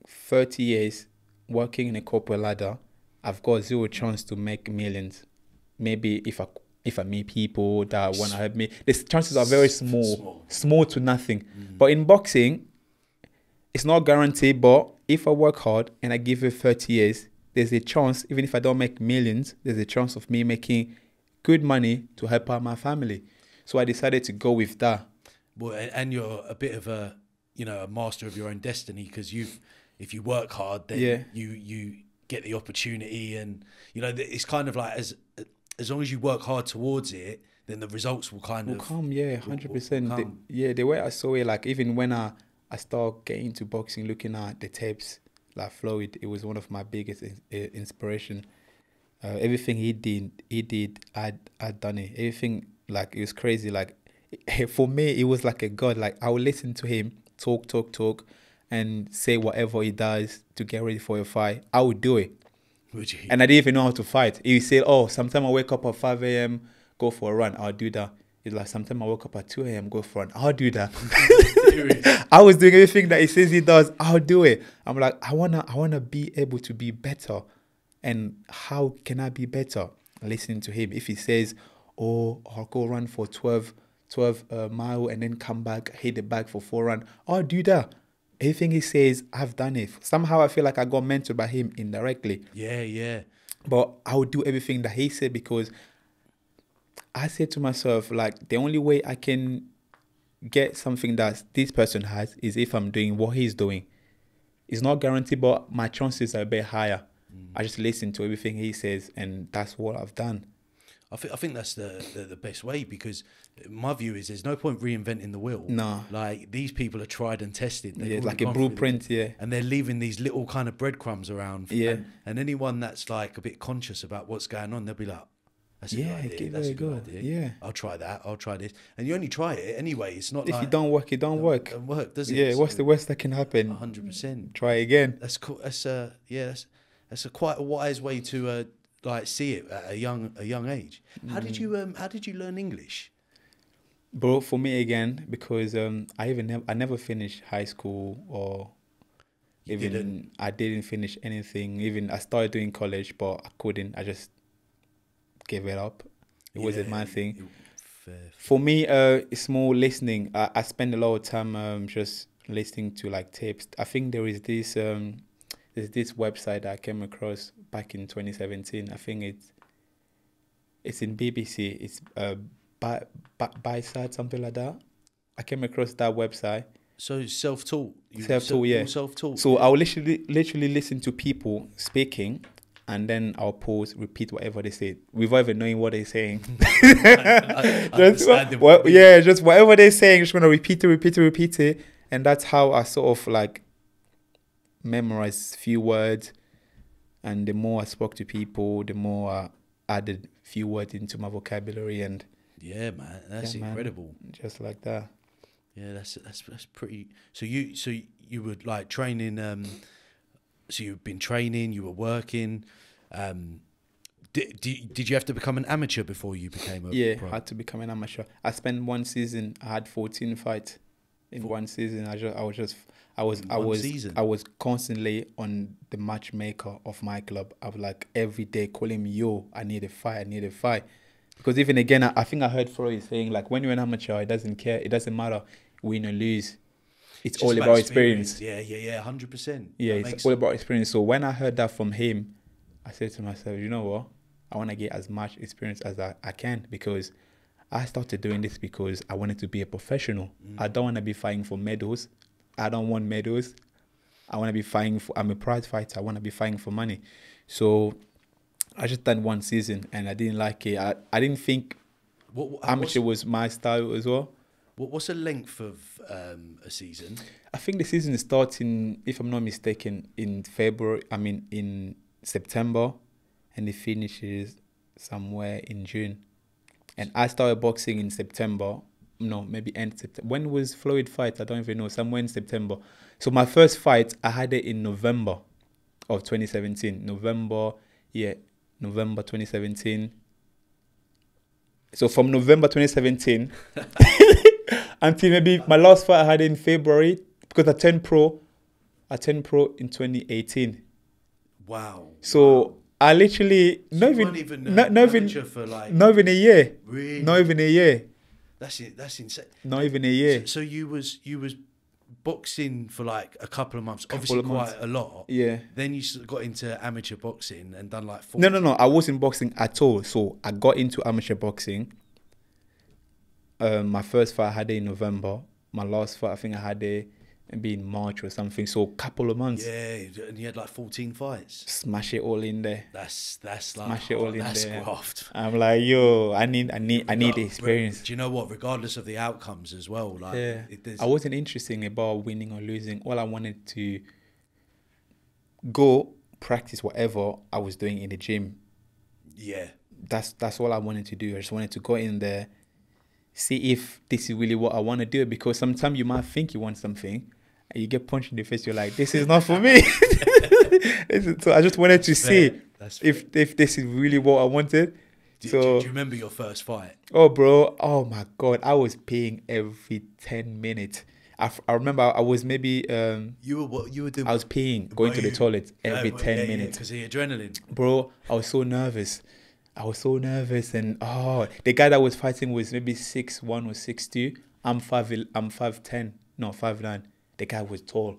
Speaker 1: 30 years working in a corporate ladder? I've got zero chance to make millions. Maybe if I if I meet people that want to help me, the chances are very small,
Speaker 2: Small.
Speaker 1: small to nothing. Mm. But in boxing, it's not guaranteed, but if I work hard and I give it 30 years, there's a chance, even if I don't make millions, there's a chance of me making good money to help out my family. So I decided to go with that.
Speaker 2: Well, and you're a bit of a, you know, a master of your own destiny because you, if you work hard, then
Speaker 1: Yeah.
Speaker 2: you you get the opportunity, and you know, it's kind of like as as long as you work hard towards it, then the results will kind
Speaker 1: Will
Speaker 2: of
Speaker 1: come, yeah, hundred percent. Yeah, the way I saw it, like even when I I start getting into boxing, looking at the tapes, like Floyd, it was one of my biggest in, inspiration. Uh, everything he did, he did. I I done it. Everything like it was crazy. Like for me, it was like a god. Like I would listen to him talk, talk, talk, and say whatever he does to get ready for a fight. I would do it.
Speaker 2: Would you?
Speaker 1: And I didn't even know how to fight. He said, "Oh, sometimes I wake up at five a.m., go for a run. I'll do that." It's like sometimes I wake up at two a.m., go for a run. I'll do that. I was doing everything that he says he does. I'll do it. I'm like, I wanna, I wanna be able to be better. And how can I be better? Listening to him. If he says, "Oh, I'll go run for 12, 12 uh, mile and then come back, hit the bag for four run," I'll do that. Everything he says, I've done it. Somehow I feel like I got mentored by him indirectly.
Speaker 2: yeah, yeah.
Speaker 1: But I would do everything that he said because I said to myself, like, the only way I can get something that this person has is if I'm doing what he's doing. It's not guaranteed, but my chances are a bit higher. Mm. I just listen to everything he says, and that's what I've done.
Speaker 2: I think I think that's the, the the best way because my view is there's no point reinventing the wheel.
Speaker 1: No.
Speaker 2: like these people are tried and tested. They've
Speaker 1: Yeah, like a
Speaker 2: gone through the-
Speaker 1: blueprint, yeah.
Speaker 2: and they're leaving these little kind of breadcrumbs around.
Speaker 1: Yeah.
Speaker 2: And, and anyone that's like a bit conscious about what's going on, they'll be like, "That's a
Speaker 1: Yeah,
Speaker 2: good idea. That's
Speaker 1: it
Speaker 2: a good
Speaker 1: go.
Speaker 2: idea.
Speaker 1: Yeah.
Speaker 2: I'll try that. I'll try this." And you only try it anyway. It's not
Speaker 1: If
Speaker 2: like
Speaker 1: you don't work, it don't work.
Speaker 2: don't work, does it?
Speaker 1: Yeah, what's the worst that can happen?
Speaker 2: hundred percent?
Speaker 1: Try again.
Speaker 2: That's cool. That's a yeah. That's that's a quite a wise way to uh, like see it at a young a young age. How
Speaker 1: Mm.
Speaker 2: did you um How did you learn English?
Speaker 1: Bro, for me again, because um, I even nev- I never finished high school or
Speaker 2: You
Speaker 1: even
Speaker 2: didn't?
Speaker 1: I didn't finish anything. Even I started doing college, but I couldn't. I just gave it up. It wasn't my
Speaker 2: Yeah,
Speaker 1: thing.
Speaker 2: fair.
Speaker 1: For me, uh, it's more listening. I, I spend a lot of time um, just listening to like tapes. I think there is this um, there's this website that I came across back in 2017. I think it's it's in BBC. It's uh, by Bitesize something like that. I came across that website.
Speaker 2: So self taught.
Speaker 1: Self-taught, yeah.
Speaker 2: Self taught.
Speaker 1: So I'll literally literally listen to people speaking and then I'll pause, repeat whatever they say, without even knowing what they're saying. just, well, yeah, just whatever they're saying, just gonna repeat it, repeat it, repeat it, and that's how I sort of like memorize few words. And the more I spoke to people, the more I added few words into my vocabulary, and
Speaker 2: yeah, man, that's
Speaker 1: Yeah, man.
Speaker 2: incredible.
Speaker 1: just like that.
Speaker 2: Yeah, that's that's that's pretty. So you so you were like training. Um, so you've been training. You were working. Um, did, did did you have to become an amateur before you became a
Speaker 1: Yeah,
Speaker 2: pro?
Speaker 1: I had to become an amateur. I spent one season. I had fourteen fights in one season. I just, I was just, I was, I was,
Speaker 2: season?
Speaker 1: I was constantly on the matchmaker of my club. I was like every day calling me, "Yo, I need a fight. I need a fight." Because even again, I, I think I heard Floyd saying like, when you're an amateur, it doesn't care. It doesn't matter win or lose. It's,
Speaker 2: Just
Speaker 1: all about experience.
Speaker 2: Yeah, yeah, yeah, hundred percent.
Speaker 1: Yeah, it's all about experience. So when I heard that from him, I said to myself, you know what? I want to get as much experience as I, I can because I started doing this because I wanted to be a professional. Mm. I don't want to be fighting for medals. I don't want medals. I want to be fighting for, I'm a prize fighter. I want to be fighting for money. So I just done one season and I didn't like it. I, I didn't think
Speaker 2: What, what,
Speaker 1: amateur was my style as well.
Speaker 2: what, what's the length of um, a season?
Speaker 1: I think the season starts in, if I'm not mistaken, in February. I mean, in September, and it finishes somewhere in June. And I started boxing in September. No, maybe end September. When was Floyd fight? I don't even know. Somewhere in September. So my first fight, I had it in November of 2017. November, yeah, November 2017. So from November 2017 until maybe my last fight I had in February because I turned pro. I turned pro in 2018.
Speaker 2: Wow.
Speaker 1: So I literally
Speaker 2: So
Speaker 1: not even,
Speaker 2: even
Speaker 1: not, not even
Speaker 2: for like
Speaker 1: not even a year.
Speaker 2: really.
Speaker 1: Not even a year.
Speaker 2: That's it. That's insane.
Speaker 1: Not even a year.
Speaker 2: So, so you was you was boxing for like a couple of months, obviously
Speaker 1: of months.
Speaker 2: quite a lot.
Speaker 1: Yeah.
Speaker 2: Then you got into amateur boxing and done like four.
Speaker 1: No, no, no. I wasn't boxing at all. So I got into amateur boxing. Um, my first fight I had it in November. My last fight I think I had it maybe in March or something. So a couple of months.
Speaker 2: Yeah, and you had like fourteen fights.
Speaker 1: Smash it all in there.
Speaker 2: That's that's like
Speaker 1: Smash it all in
Speaker 2: that's
Speaker 1: there.
Speaker 2: graft.
Speaker 1: I'm like, yo, I need, I need, I need the experience.
Speaker 2: Do you know what? Regardless of the outcomes as well, like
Speaker 1: Yeah,
Speaker 2: it,
Speaker 1: I wasn't interested about winning or losing. All I wanted to go practice whatever I was doing in the gym.
Speaker 2: yeah,
Speaker 1: That's that's all I wanted to do. I just wanted to go in there, see if this is really what I want to do. Because sometimes you might think you want something, and you get punched in the face. You're like, this is not for me. So I just wanted to see if if this is really what I wanted.
Speaker 2: Do,
Speaker 1: so
Speaker 2: do, do you remember your first fight?
Speaker 1: Oh, bro. Oh, my God. I was peeing every 10 minutes. I, f- I remember I was maybe, um,
Speaker 2: You were what you were doing.
Speaker 1: I was peeing, going to the toilet every 10 minutes.
Speaker 2: because the adrenaline.
Speaker 1: Bro, I was so nervous. I was so nervous. And, oh, the guy that was fighting was maybe six one or six two. I'm 5, I'm 5'10. No, 5'9. The guy was tall.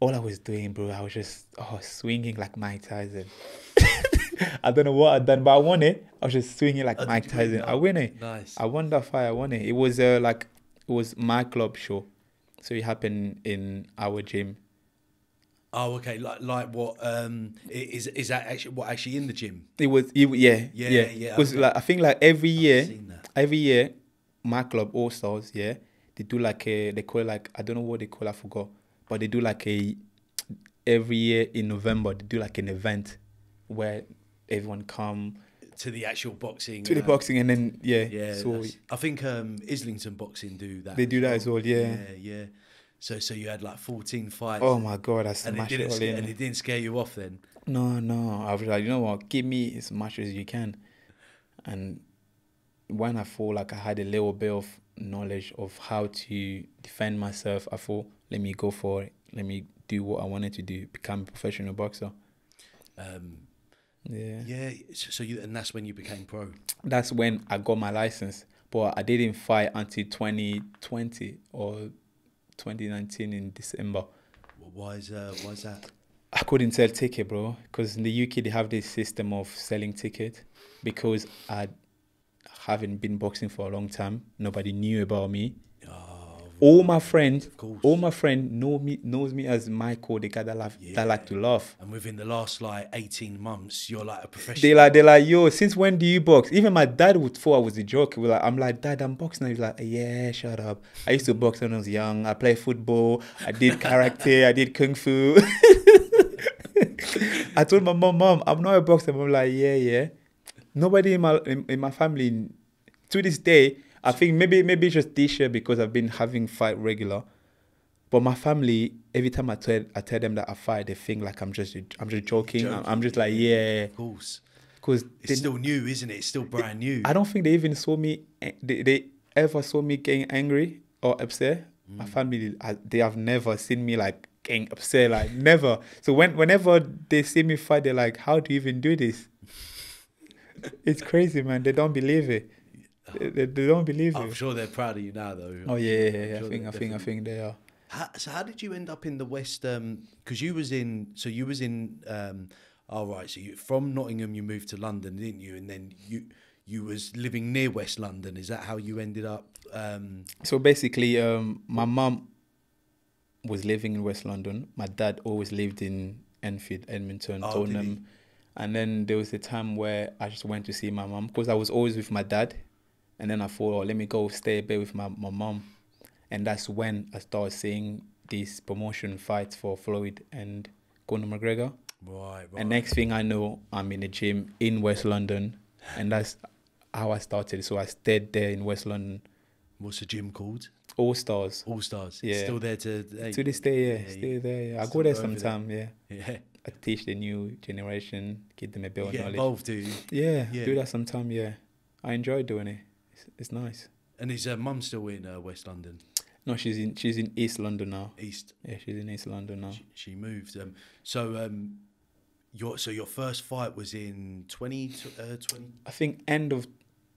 Speaker 1: All I was doing, bro, I was just, oh, swinging like Mike Tyson. I don't know what I done, but I won it. I was just swinging like
Speaker 2: Oh,
Speaker 1: Mike Tyson. I win it.
Speaker 2: Nice.
Speaker 1: I won that fight. I won it. It was uh, like it was my club show, so it happened in our gym.
Speaker 2: Oh, okay. Like, like what? Um, is is that actually what actually in the gym?
Speaker 1: It was it, yeah
Speaker 2: Yeah,
Speaker 1: yeah
Speaker 2: yeah,
Speaker 1: It was
Speaker 2: okay.
Speaker 1: like I think like every year every year my club All Stars yeah they do like a they call it like I don't know what they call it, I forgot but they do like a every year in November they do like an event where everyone come
Speaker 2: To the actual boxing.
Speaker 1: to the
Speaker 2: uh,
Speaker 1: boxing and then yeah
Speaker 2: Yeah.
Speaker 1: so
Speaker 2: I think um, Islington boxing do that.
Speaker 1: They do that as well, yeah.
Speaker 2: Yeah, yeah. So so you had like fourteen fights.
Speaker 1: oh my god I
Speaker 2: and it
Speaker 1: smashed it
Speaker 2: didn't scare, and it didn't scare you off then.
Speaker 1: No, no. I was like, you know what? Give me as much as you can. And when I feel like I had a little bit of knowledge of how to defend myself, I thought, let me go for it. Let me do what I wanted to do, become a professional boxer.
Speaker 2: Um,
Speaker 1: Yeah.
Speaker 2: Yeah. So you and that's when you became pro.
Speaker 1: That's when I got my license, but I didn't fight until 2020 or 2019 in December.
Speaker 2: Well, why is uh, why is that?
Speaker 1: I couldn't sell ticket, bro, because in the UK they have this system of selling ticket. Because I haven't been boxing for a long time, nobody knew about me.
Speaker 2: Oh,
Speaker 1: All my friends, all my friend know me knows me as Michael, the guy that laugh, that like to laugh.
Speaker 2: and within the last like eighteen months, you're like a professional.
Speaker 1: They like they like yo. Since when do you box? Even my dad would thought I was a joke. Was like, I'm like dad, I'm boxing. He's like, yeah, shut up. I used to box when I was young. I play football. I did karate. I did kung fu. I told my mom, mom, I'm not a boxer. Mom like, yeah, yeah. Nobody in my in, in my family to this day. I think maybe maybe it's just this year because I've been having fight regular. But my family, every time I tell I tell them that I fight, they think like I'm just I'm just joking. I'm, I'm just like yeah,
Speaker 2: of course.
Speaker 1: because
Speaker 2: It's still new, isn't it? It's still brand new.
Speaker 1: I don't think they even saw me. eh, They, they ever saw me getting angry or upset. My family, they have never seen me like getting upset, like never. So when whenever they see me fight, they're like, "How do you even do this?" it's crazy, man. They don't believe it. They, they, they don't believe
Speaker 2: I'm
Speaker 1: it.
Speaker 2: sure they're proud of you now, though.
Speaker 1: Oh yeah, yeah, yeah.
Speaker 2: sure
Speaker 1: I think,
Speaker 2: they
Speaker 1: I think, I think they are.
Speaker 2: How, so how did you end up in the West? Because you was in, so you was in. Um, all right, so you from Nottingham, you moved to London, didn't you? And then you you was living near West London. Is that how you ended up? Um,
Speaker 1: So basically, um, my mum was living in West London. My dad always lived in Enfield, Edmonton,
Speaker 2: Oh.
Speaker 1: Tottenham. And then there was a time where I just went to see my mum because I was always with my dad. And then I thought, oh, let me go stay a bit with my, my mom. And that's when I started seeing these promotion fights for Floyd and Conor McGregor.
Speaker 2: right, right.
Speaker 1: And next thing I know, I'm in the gym in West London. And that's how I started. So I stayed there in West London.
Speaker 2: What's the gym called?
Speaker 1: All Stars.
Speaker 2: All Stars.
Speaker 1: Yeah.
Speaker 2: Still there to. hey,
Speaker 1: To this day, yeah,
Speaker 2: Yeah,
Speaker 1: still there. Yeah. I go there
Speaker 2: over there.
Speaker 1: sometime. Yeah,
Speaker 2: Yeah.
Speaker 1: I teach the new generation, give them a bit of
Speaker 2: get
Speaker 1: knowledge.
Speaker 2: involved, you?
Speaker 1: Yeah,
Speaker 2: Yeah.
Speaker 1: do that sometime. Yeah, I enjoy doing it. It's, it's nice.
Speaker 2: And is uh, mum still in uh, West London,
Speaker 1: No, she's in she's in East London now.
Speaker 2: East?
Speaker 1: Yeah, she's in East London now.
Speaker 2: She, she moved. Um, so um, your so your first fight was in 20, uh, 20,
Speaker 1: I think end of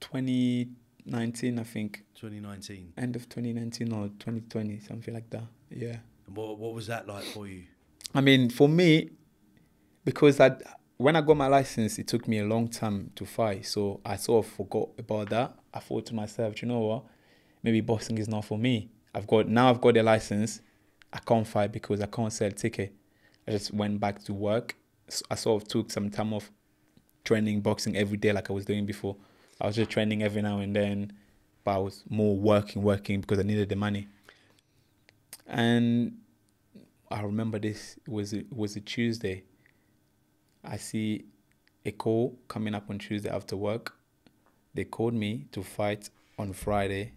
Speaker 1: 2019. I think
Speaker 2: 2019.
Speaker 1: end of 2019 or 2020, something like that. Yeah.
Speaker 2: And what what was that like for you?
Speaker 1: I mean, for me, because I when I got my license, it took me a long time to fight, so I sort of forgot about that. I thought to myself, you know what? Maybe boxing is not for me. I've got now I've got the license. I can't fight because I can't sell ticket. I just went back to work. So I sort of took some time off training boxing every day like I was doing before. I was just training every now and then, but I was more working, working because I needed the money. And I remember this was it was a Tuesday. I see a call coming up on Tuesday after work. They called me to fight on Friday.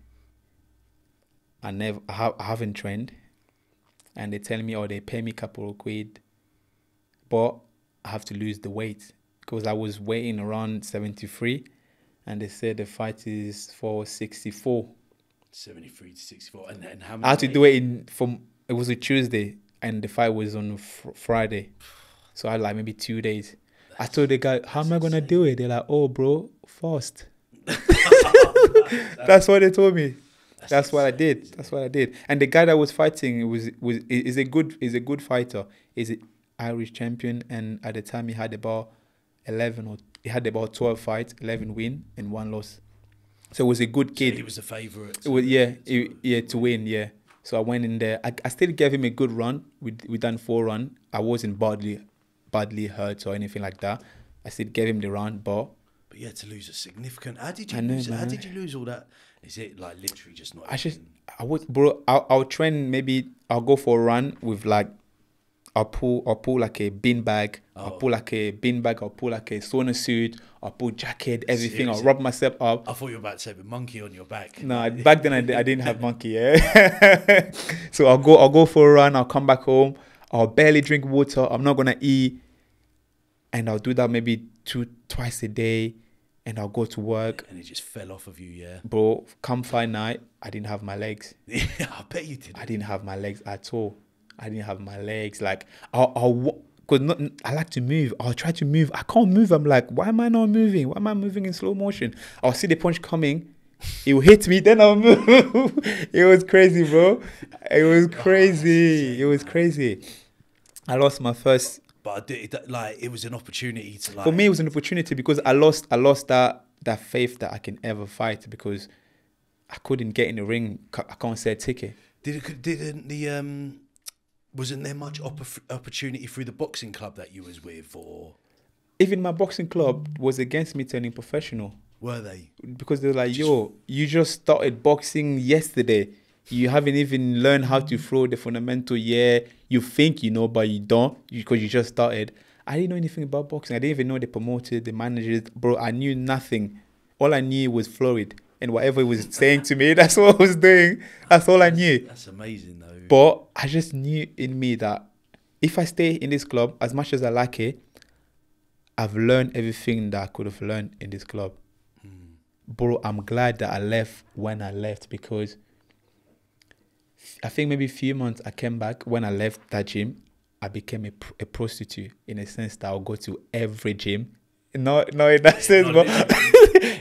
Speaker 1: I never I, ha- I haven't trained, and they tell me oh they pay me a couple of quid, but I have to lose the weight because I was weighing around seventy three, and they said the fight is for sixty four.
Speaker 2: 73 to 64. And, and how many
Speaker 1: I had to
Speaker 2: days?
Speaker 1: do it in from it was a Tuesday and the fight was on fr- Friday, so I had like maybe two days. I told the guy, "How am I gonna do it?" They're like, "Oh, bro, fast." That's what they told me. That's what I did. That's what I did. And the guy that was fighting was was is a good is a good fighter. Is an Irish champion, and at the time he had about eleven or he had about twelve fights, eleven win and one loss. So it was a good
Speaker 2: So
Speaker 1: kid.
Speaker 2: he was a favourite.
Speaker 1: It was yeah, it, yeah to win, yeah. So I went in there. I, I still gave him a good run. We we done four run. I wasn't badly badly hurt or anything like that. I still gave him the run, but
Speaker 2: But had to lose a significant. How did you
Speaker 1: know,
Speaker 2: lose? How did you lose all that? Is it like literally just not?
Speaker 1: I just? I would bro. I'll, I'll train maybe I'll go for a run with like I'll pull I'll pull like a bean bag. I'll
Speaker 2: Oh.
Speaker 1: pull like a bean bag. I'll pull like a sauna suit. I'll pull jacket, everything. I'll
Speaker 2: Seriously?
Speaker 1: rub myself up.
Speaker 2: I thought you were about to say a monkey on your back.
Speaker 1: No, back then I, I didn't have monkey. Yeah, so I'll go. I'll go for a run. I'll come back home. I'll barely drink water. I'm not gonna eat, and I'll do that maybe two twice a day, and I'll go to work.
Speaker 2: And it just fell off of you, yeah.
Speaker 1: Bro, come fight night, I didn't have my legs.
Speaker 2: Yeah, I bet you did.
Speaker 1: I didn't have my legs at all. I didn't have my legs. Like I'll, I'll because I like to move. I'll try to move. I can't move. I'm like, why am I not moving? Why am I moving in slow motion? I'll see the punch coming. It will hit me, then I'll move. it was crazy, bro. It was crazy. It was crazy. I lost my first.
Speaker 2: But I did, like it was an opportunity to like.
Speaker 1: For me, it was an opportunity because I lost. I lost that that faith that I can ever fight because I couldn't get in the ring. I can't say a ticket.
Speaker 2: Did it, didn't the um wasn't there much opp- opportunity through the boxing club that you was with or
Speaker 1: even my boxing club was against me turning professional.
Speaker 2: Were they?
Speaker 1: Because they're like, yo, you just started boxing yesterday. You haven't even learned how to throw the fundamental. Yeah, you think you know, but you don't because you just started. I didn't know anything about boxing. I didn't even know the promoters, the managers. Bro, I knew nothing. All I knew was Floyd. And whatever he was saying to me, that's what I was doing. That's all I knew.
Speaker 2: That's amazing, though.
Speaker 1: But I just knew in me that if I stay in this club, as much as I like it, I've learned everything that I could have learned in this club. Bro, I'm glad that I left when I left because I think maybe a few months I came back when I left that gym. I became a, a prostitute in a sense that I'll go to every gym. No, no, in that sense, but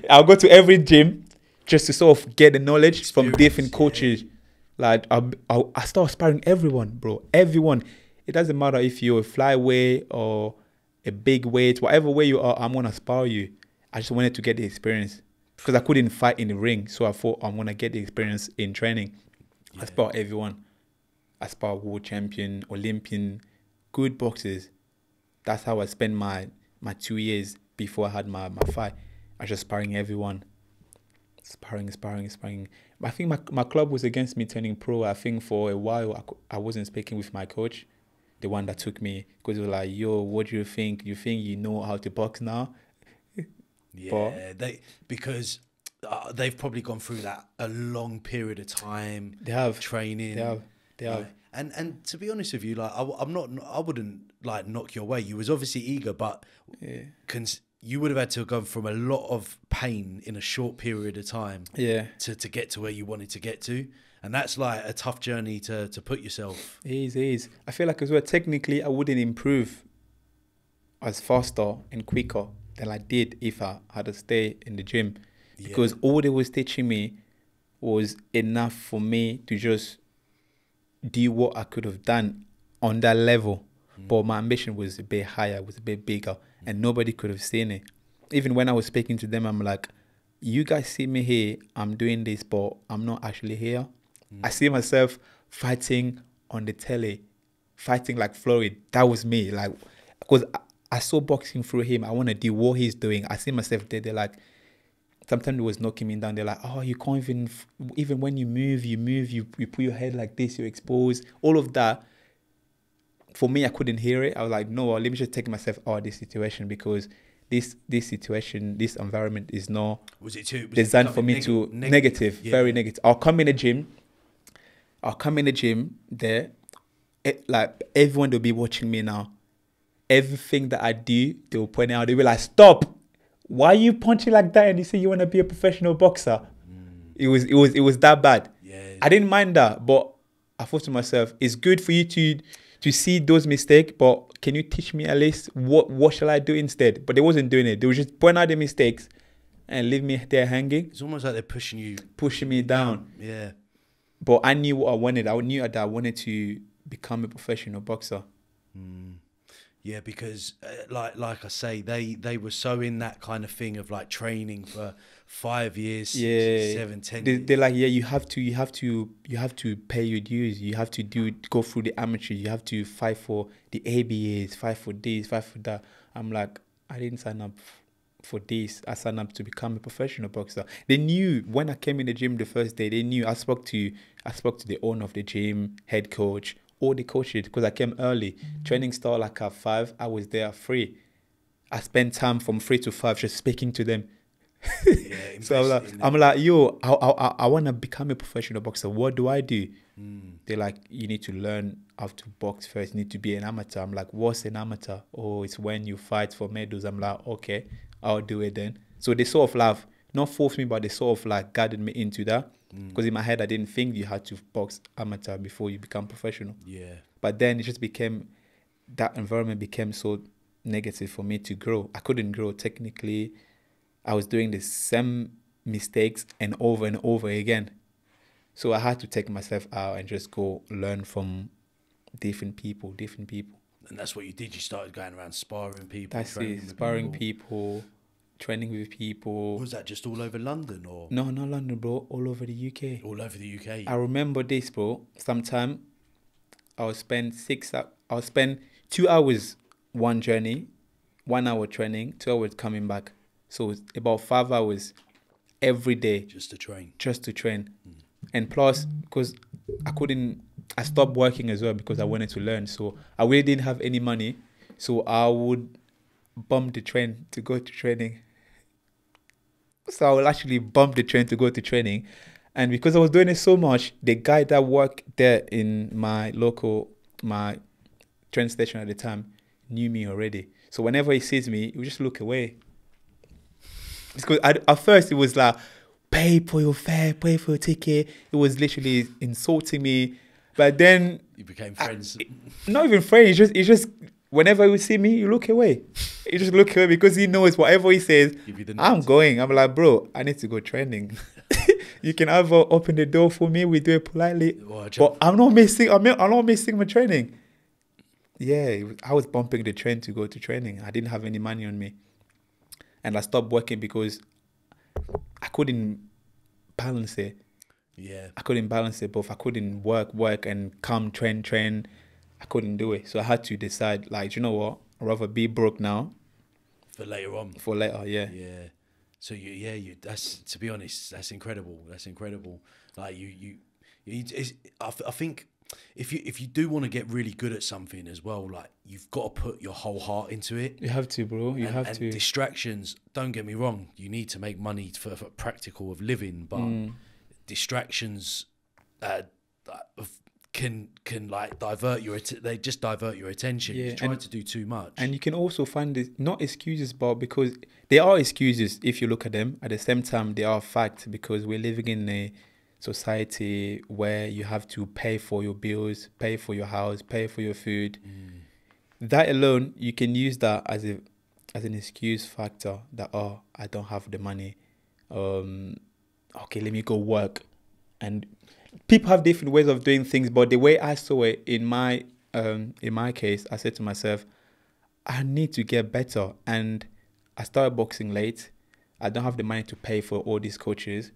Speaker 1: I'll go to every gym just to sort of get the knowledge Experience, from different coaches. Yeah. Like I, I, I start sparring everyone, bro. Everyone. It doesn't matter if you're a flyweight or a big weight, whatever way you are. I'm gonna spar you. I just wanted to get the experience because I couldn't fight in the ring, so I thought I'm gonna get the experience in training. Yeah. I spar everyone. I spar world champion, Olympian, good boxers. That's how I spent my my two years before I had my, my fight. I was just sparring everyone. Sparring, sparring, sparring. I think my, my club was against me turning pro. I think for a while I, I wasn't speaking with my coach, the one that took me, because he was like, yo, what do you think? You think you know how to box now?
Speaker 2: Yeah, but, they because uh, they've probably gone through that a long period of time.
Speaker 1: They have
Speaker 2: training.
Speaker 1: They have. They have.
Speaker 2: And and to be honest with you, like I, am not, I wouldn't like knock your way. You was obviously eager, but yeah. cons- you would have had to have gone from a lot of pain in a short period of time.
Speaker 1: Yeah.
Speaker 2: To to get to where you wanted to get to. And that's like a tough journey to to put yourself.
Speaker 1: It is, it is. I feel like as well technically I wouldn't improve as faster and quicker than I did if I had to stay in the gym. Yeah. Because all they was teaching me was enough for me to just do what I could have done on that level. Mm. But my ambition was a bit higher, was a bit bigger, mm. and nobody could have seen it. Even when I was speaking to them, I'm like, you guys see me here, I'm doing this, but I'm not actually here. Mm. I see myself fighting on the telly, fighting like Floyd. That was me. Like, because I, saw boxing through him. I want to do what he's doing. I see myself there. They're like, sometimes it was knocking me down. They're like, oh, you can't even, even when you move, you move, you, you put your head like this, you're exposed. All of that. For me, I couldn't hear it. I was like, no, let me just take myself out of this situation because this this situation, this environment is not
Speaker 2: was it too, was
Speaker 1: designed it for me neg- to neg- negative, yeah. very negative. I'll come in the gym. I'll come in the gym there. It, like everyone will be watching me now. Everything that I do, they'll point out. They'll be like, "Stop! why are you punching like that? And you say you want to be a professional boxer. Mm. It was it was it was that bad.
Speaker 2: Yeah,
Speaker 1: I didn't mind that, but I thought to myself, it's good for you to to see those mistakes, but can you teach me at least what what shall I do instead? But they wasn't doing it. They were just pointing out the mistakes and leave me there hanging.
Speaker 2: It's almost like they're pushing you,
Speaker 1: pushing me down.
Speaker 2: Yeah.
Speaker 1: But I knew what I wanted. I knew that I wanted to become a professional boxer.
Speaker 2: Mm. Yeah, because uh, like like I say, they they were so in that kind of thing of like training for five years, yeah, six, seven, ten.
Speaker 1: They, they're like, yeah, you have to, you have to, you have to pay your dues. You have to do go through the amateur. You have to fight for the ABAs, fight for this, fight for that. I'm like, I didn't sign up for this. I signed up to become a professional boxer. They knew when I came in the gym the first day. They knew I spoke to I spoke to the owner of the gym, head coach all the coaches because I came early. Training started like at five. I was there at three. I spent time from three to five just speaking to them. Yeah, so I'm like, I'm like, yo, I, I, I want to become a professional boxer. What do I do? Mm. They're like, you need to learn how to box first. You need to be an amateur. I'm like, what's an amateur? Oh, it's when you fight for medals. I'm like, okay, I'll do it then. So they sort of laugh, not force me, but they sort of like guided me into that. Because mm. in my head, I didn't think you had to box amateur before you become professional.
Speaker 2: Yeah.
Speaker 1: But then it just became that environment became so negative for me to grow. I couldn't grow technically. I was doing the same mistakes and over and over again. So I had to take myself out and just go learn from different people, different people.
Speaker 2: And that's what you did. You started going around sparring people.
Speaker 1: That's it, sparring people, training with people.
Speaker 2: Was that just all over London or
Speaker 1: No, not London, bro. All over the UK.
Speaker 2: all over the UK?
Speaker 1: I remember this, bro. Sometime I'll spend six. I'll spend two hours one journey, one hour training, two hours coming back. So it's about five hours every day
Speaker 2: just to train.
Speaker 1: just to train, hmm. and plus because I couldn't. I stopped working as well because I wanted to learn. So I really didn't have any money. So I would bump the train to go to training. So I will actually bump the train to go to training. And because I was doing it so much, the guy that worked there in my local, my train station at the time, knew me already. So whenever he sees me, he would just look away. Because I, at first it was like, pay for your fare, pay for your ticket. It was literally insulting me. But then
Speaker 2: You became friends.
Speaker 1: not even friends. He just, he just, whenever you see me, you look away. you just look away because he knows whatever he says,
Speaker 2: Give you the
Speaker 1: I'm going. I'm like, bro, I need to go training. you can either open the door for me, we do it politely,
Speaker 2: Well,
Speaker 1: but I'm not missing. I'm not, I'm not missing my training. Yeah, I was bumping the train to go to training. I didn't have any money on me, and I stopped working because I couldn't balance it.
Speaker 2: yeah.
Speaker 1: I couldn't balance it both. I couldn't work, work, and come train, train. I couldn't do it. So I had to decide, like, you know what? I'd rather be broke now
Speaker 2: For later on.
Speaker 1: for later. Yeah.
Speaker 2: Yeah. So you, yeah, you. That's to be honest, that's incredible. That's incredible. Like you, you, you it's, I, I think if you if you do want to get really good at something as well, like you've got to put your whole heart into it.
Speaker 1: You have to, bro. You
Speaker 2: and,
Speaker 1: have
Speaker 2: and
Speaker 1: to.
Speaker 2: distractions. Don't get me wrong. You need to make money for, for practical of living, but
Speaker 1: Mm.
Speaker 2: distractions uh, can can like divert your. They just divert your attention.
Speaker 1: Yeah,
Speaker 2: you try to do too much.
Speaker 1: And you can also find it not excuses, but because there are excuses if you look at them. At the same time, they are fact because we're living in a society where you have to pay for your bills, pay for your house, pay for your food. That alone, you can use that as a as an excuse factor that oh I don't have the money. Um, okay, let me go work. And people have different ways of doing things, but the way I saw it in my um in my case, I said to myself, I need to get better. And I started boxing late. I don't have the money to pay for all these coaches.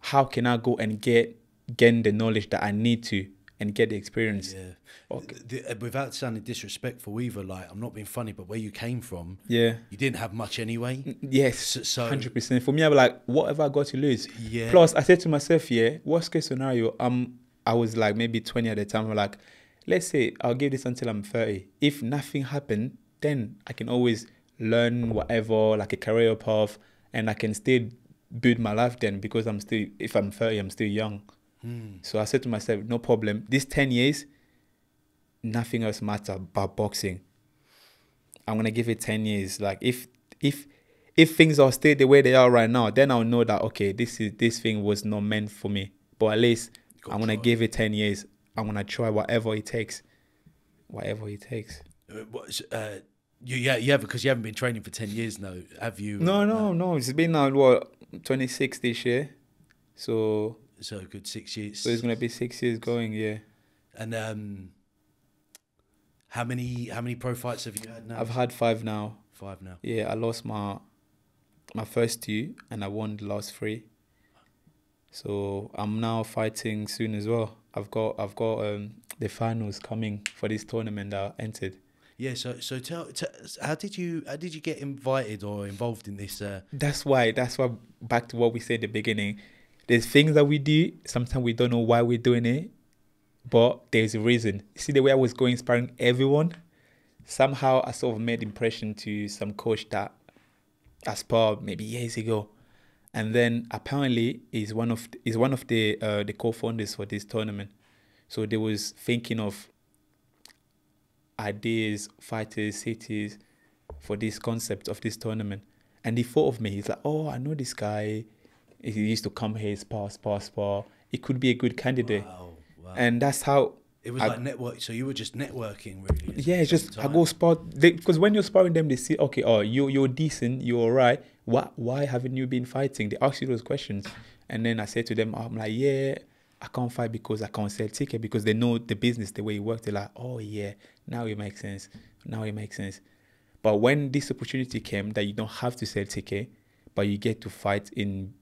Speaker 1: How can I go and get gain the knowledge that I need to and get the experience?
Speaker 2: yeah.
Speaker 1: Okay.
Speaker 2: The- uh, without sounding disrespectful either, like I'm not being funny, but where you came from,
Speaker 1: Yeah.
Speaker 2: you didn't have much anyway.
Speaker 1: Yes,
Speaker 2: So- so-
Speaker 1: hundred percent. For me, I'm like, what have I got to lose?
Speaker 2: Yeah.
Speaker 1: Plus, I said to myself, yeah, worst case scenario, um, I was like maybe 20 at the time. I'm like, let's say I'll give this until I'm 30. If nothing happened, then I can always learn whatever, like a career path, and I can still build my life then because I'm still, if I'm 30, I'm still young. So I said to myself, no problem. These 10 years, nothing else matters but boxing. I'm gonna give it 10 years. Like if if if things are still the way they are right now, then I'll know that okay, this is this thing was not meant for me. But at least I'm gonna
Speaker 2: try.
Speaker 1: give it 10 years. I'm gonna try whatever it takes. Whatever it takes.
Speaker 2: Uh, uh, you, yeah, yeah, because you haven't been training for ten years now, have you?
Speaker 1: No,
Speaker 2: Uh,
Speaker 1: no, no. It's been now what 26 this year. So
Speaker 2: So a good six years.
Speaker 1: so it's gonna be six years going, yeah.
Speaker 2: and um, how many how many pro fights have you had now?
Speaker 1: I've had five now.
Speaker 2: five now.
Speaker 1: Yeah, I lost my my first two and I won the last three. So I'm now fighting soon as well. I've got I've got um the finals coming for this tournament that I entered.
Speaker 2: Yeah. So so tell, tell how did you how did you get invited or involved in this? Uh,
Speaker 1: That's why that's why back to what we said at the beginning. There's things that we do, sometimes we don't know why we're doing it, but there's a reason. See the way I was going inspiring everyone, somehow I sort of made impression to some coach that I sparred maybe years ago. And then apparently is one of is one of the uh, the co-founders for this tournament. So they was thinking of ideas, fighters, cities for this concept of this tournament. And he thought of me. He's like, oh, I know this guy. He used to come here, spar, spar, spar. He could be a good candidate.
Speaker 2: wow. Wow.
Speaker 1: And that's how
Speaker 2: It was
Speaker 1: I-
Speaker 2: like network. So you were just networking, really.
Speaker 1: Yeah, it's just
Speaker 2: same
Speaker 1: I go spot because when you're sparring them, they see okay, oh you you're decent, you're alright. Why why haven't you been fighting? They ask you those questions, and then I say to them, I'm like, yeah, I can't fight because I can't sell ticket because they know the business the way it works. They're like, oh yeah, now it makes sense. Now it makes sense. But when this opportunity came that you don't have to sell ticket, but you get to fight in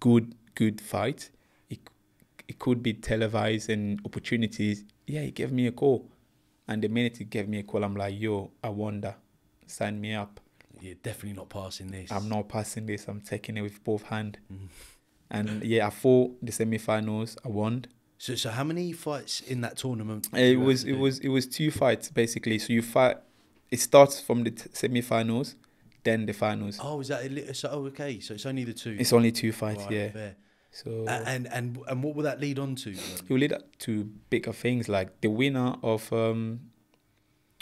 Speaker 1: good good fight, it it could be televised and opportunities. Yeah, he gave me a call. And the minute he gave me a call, I'm like, yo, I wonder, sign me up.
Speaker 2: You're definitely not passing this.
Speaker 1: I'm not passing this. I'm taking it with both hand.
Speaker 2: Mhm.
Speaker 1: And yeah, I fought the semi-finals. I won.
Speaker 2: So, so how many fights in that tournament?
Speaker 1: It was it
Speaker 2: do?
Speaker 1: was it was two fights basically. So you fight. It starts from the t- semi-finals, then the finals.
Speaker 2: Oh, is that a so? Oh, okay. So it's only the two.
Speaker 1: It's only two fights,
Speaker 2: Right,
Speaker 1: yeah.
Speaker 2: fair.
Speaker 1: So
Speaker 2: And and and what will that lead on to? um?
Speaker 1: it will lead up to bigger things like the winner of um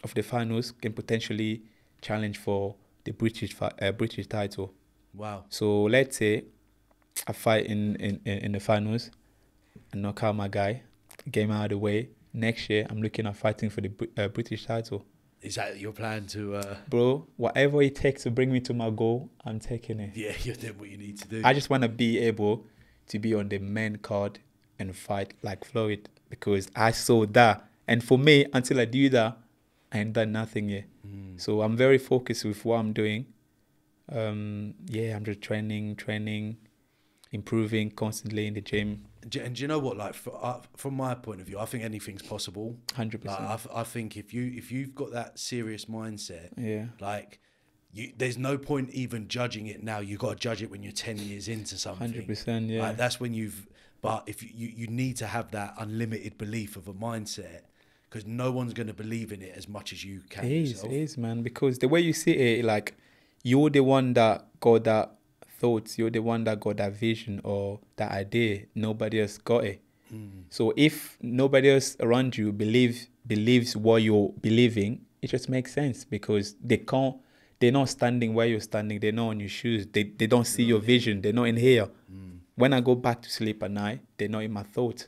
Speaker 1: of the finals can potentially challenge for the British uh, British title.
Speaker 2: Wow.
Speaker 1: So let's say I fight in in, in in the finals and knock out my guy, game out of the way. Next year, I'm looking at fighting for the uh, British title.
Speaker 2: Is that your plan to? Uh,
Speaker 1: Bro, whatever it takes to bring me to my goal, I'm taking it.
Speaker 2: yeah, you're doing what you need to do.
Speaker 1: I just want to be able to be on the main card and fight like Floyd because I saw that. And for me, until I do that, I ain't done nothing yet.
Speaker 2: Mm.
Speaker 1: So I'm very focused with what I'm doing. Um, yeah, I'm just training, training, improving constantly in the gym.
Speaker 2: And do you know what? Like, for, uh, from my point of view, I think anything's possible.
Speaker 1: Hundred
Speaker 2: Like,
Speaker 1: percent.
Speaker 2: I, I think if you if you've got that serious mindset,
Speaker 1: Yeah,
Speaker 2: like, you, there's no point even judging it now. You got to judge it when you're ten years into something.
Speaker 1: hundred percent. Yeah,
Speaker 2: Like that's when you've. But if you you, you need to have that unlimited belief of a mindset, because no one's going to believe in it as much as you can.
Speaker 1: It is,
Speaker 2: yourself.
Speaker 1: it is, man. Because the way you see it, like you're the one that got that thoughts, you're the one that got that vision or that idea. Nobody else got it.
Speaker 2: Mm.
Speaker 1: So if nobody else around you believe believes what you're believing, it just makes sense because they can't. They're not standing where you're standing. They're not on your shoes. They they don't see your vision. They're not in here.
Speaker 2: Mm.
Speaker 1: When I go back to sleep at night, they're not in my thoughts.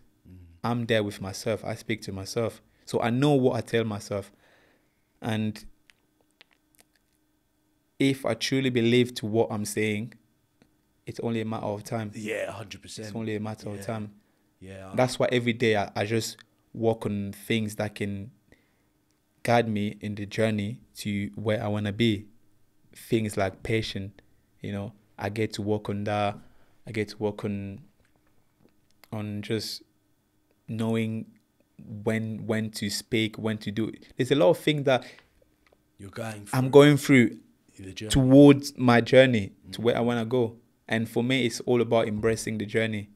Speaker 1: I'm there with myself. I speak to myself. So I know what I tell myself. And if I truly believe to what I'm saying, it's only a matter of time.
Speaker 2: Yeah, hundred percent.
Speaker 1: It's only a matter
Speaker 2: Yeah.
Speaker 1: of time.
Speaker 2: Yeah,
Speaker 1: That's why every day I, I just work on things that can guide me in the journey to where I want to be. Things like patience, you know, I get to work on that. I get to work on on just knowing when when to speak, when to do. it. There's a lot of things that
Speaker 2: you're going. Through
Speaker 1: I'm going through towards my journey to where I want to go. And for me, it's all about embracing the journey.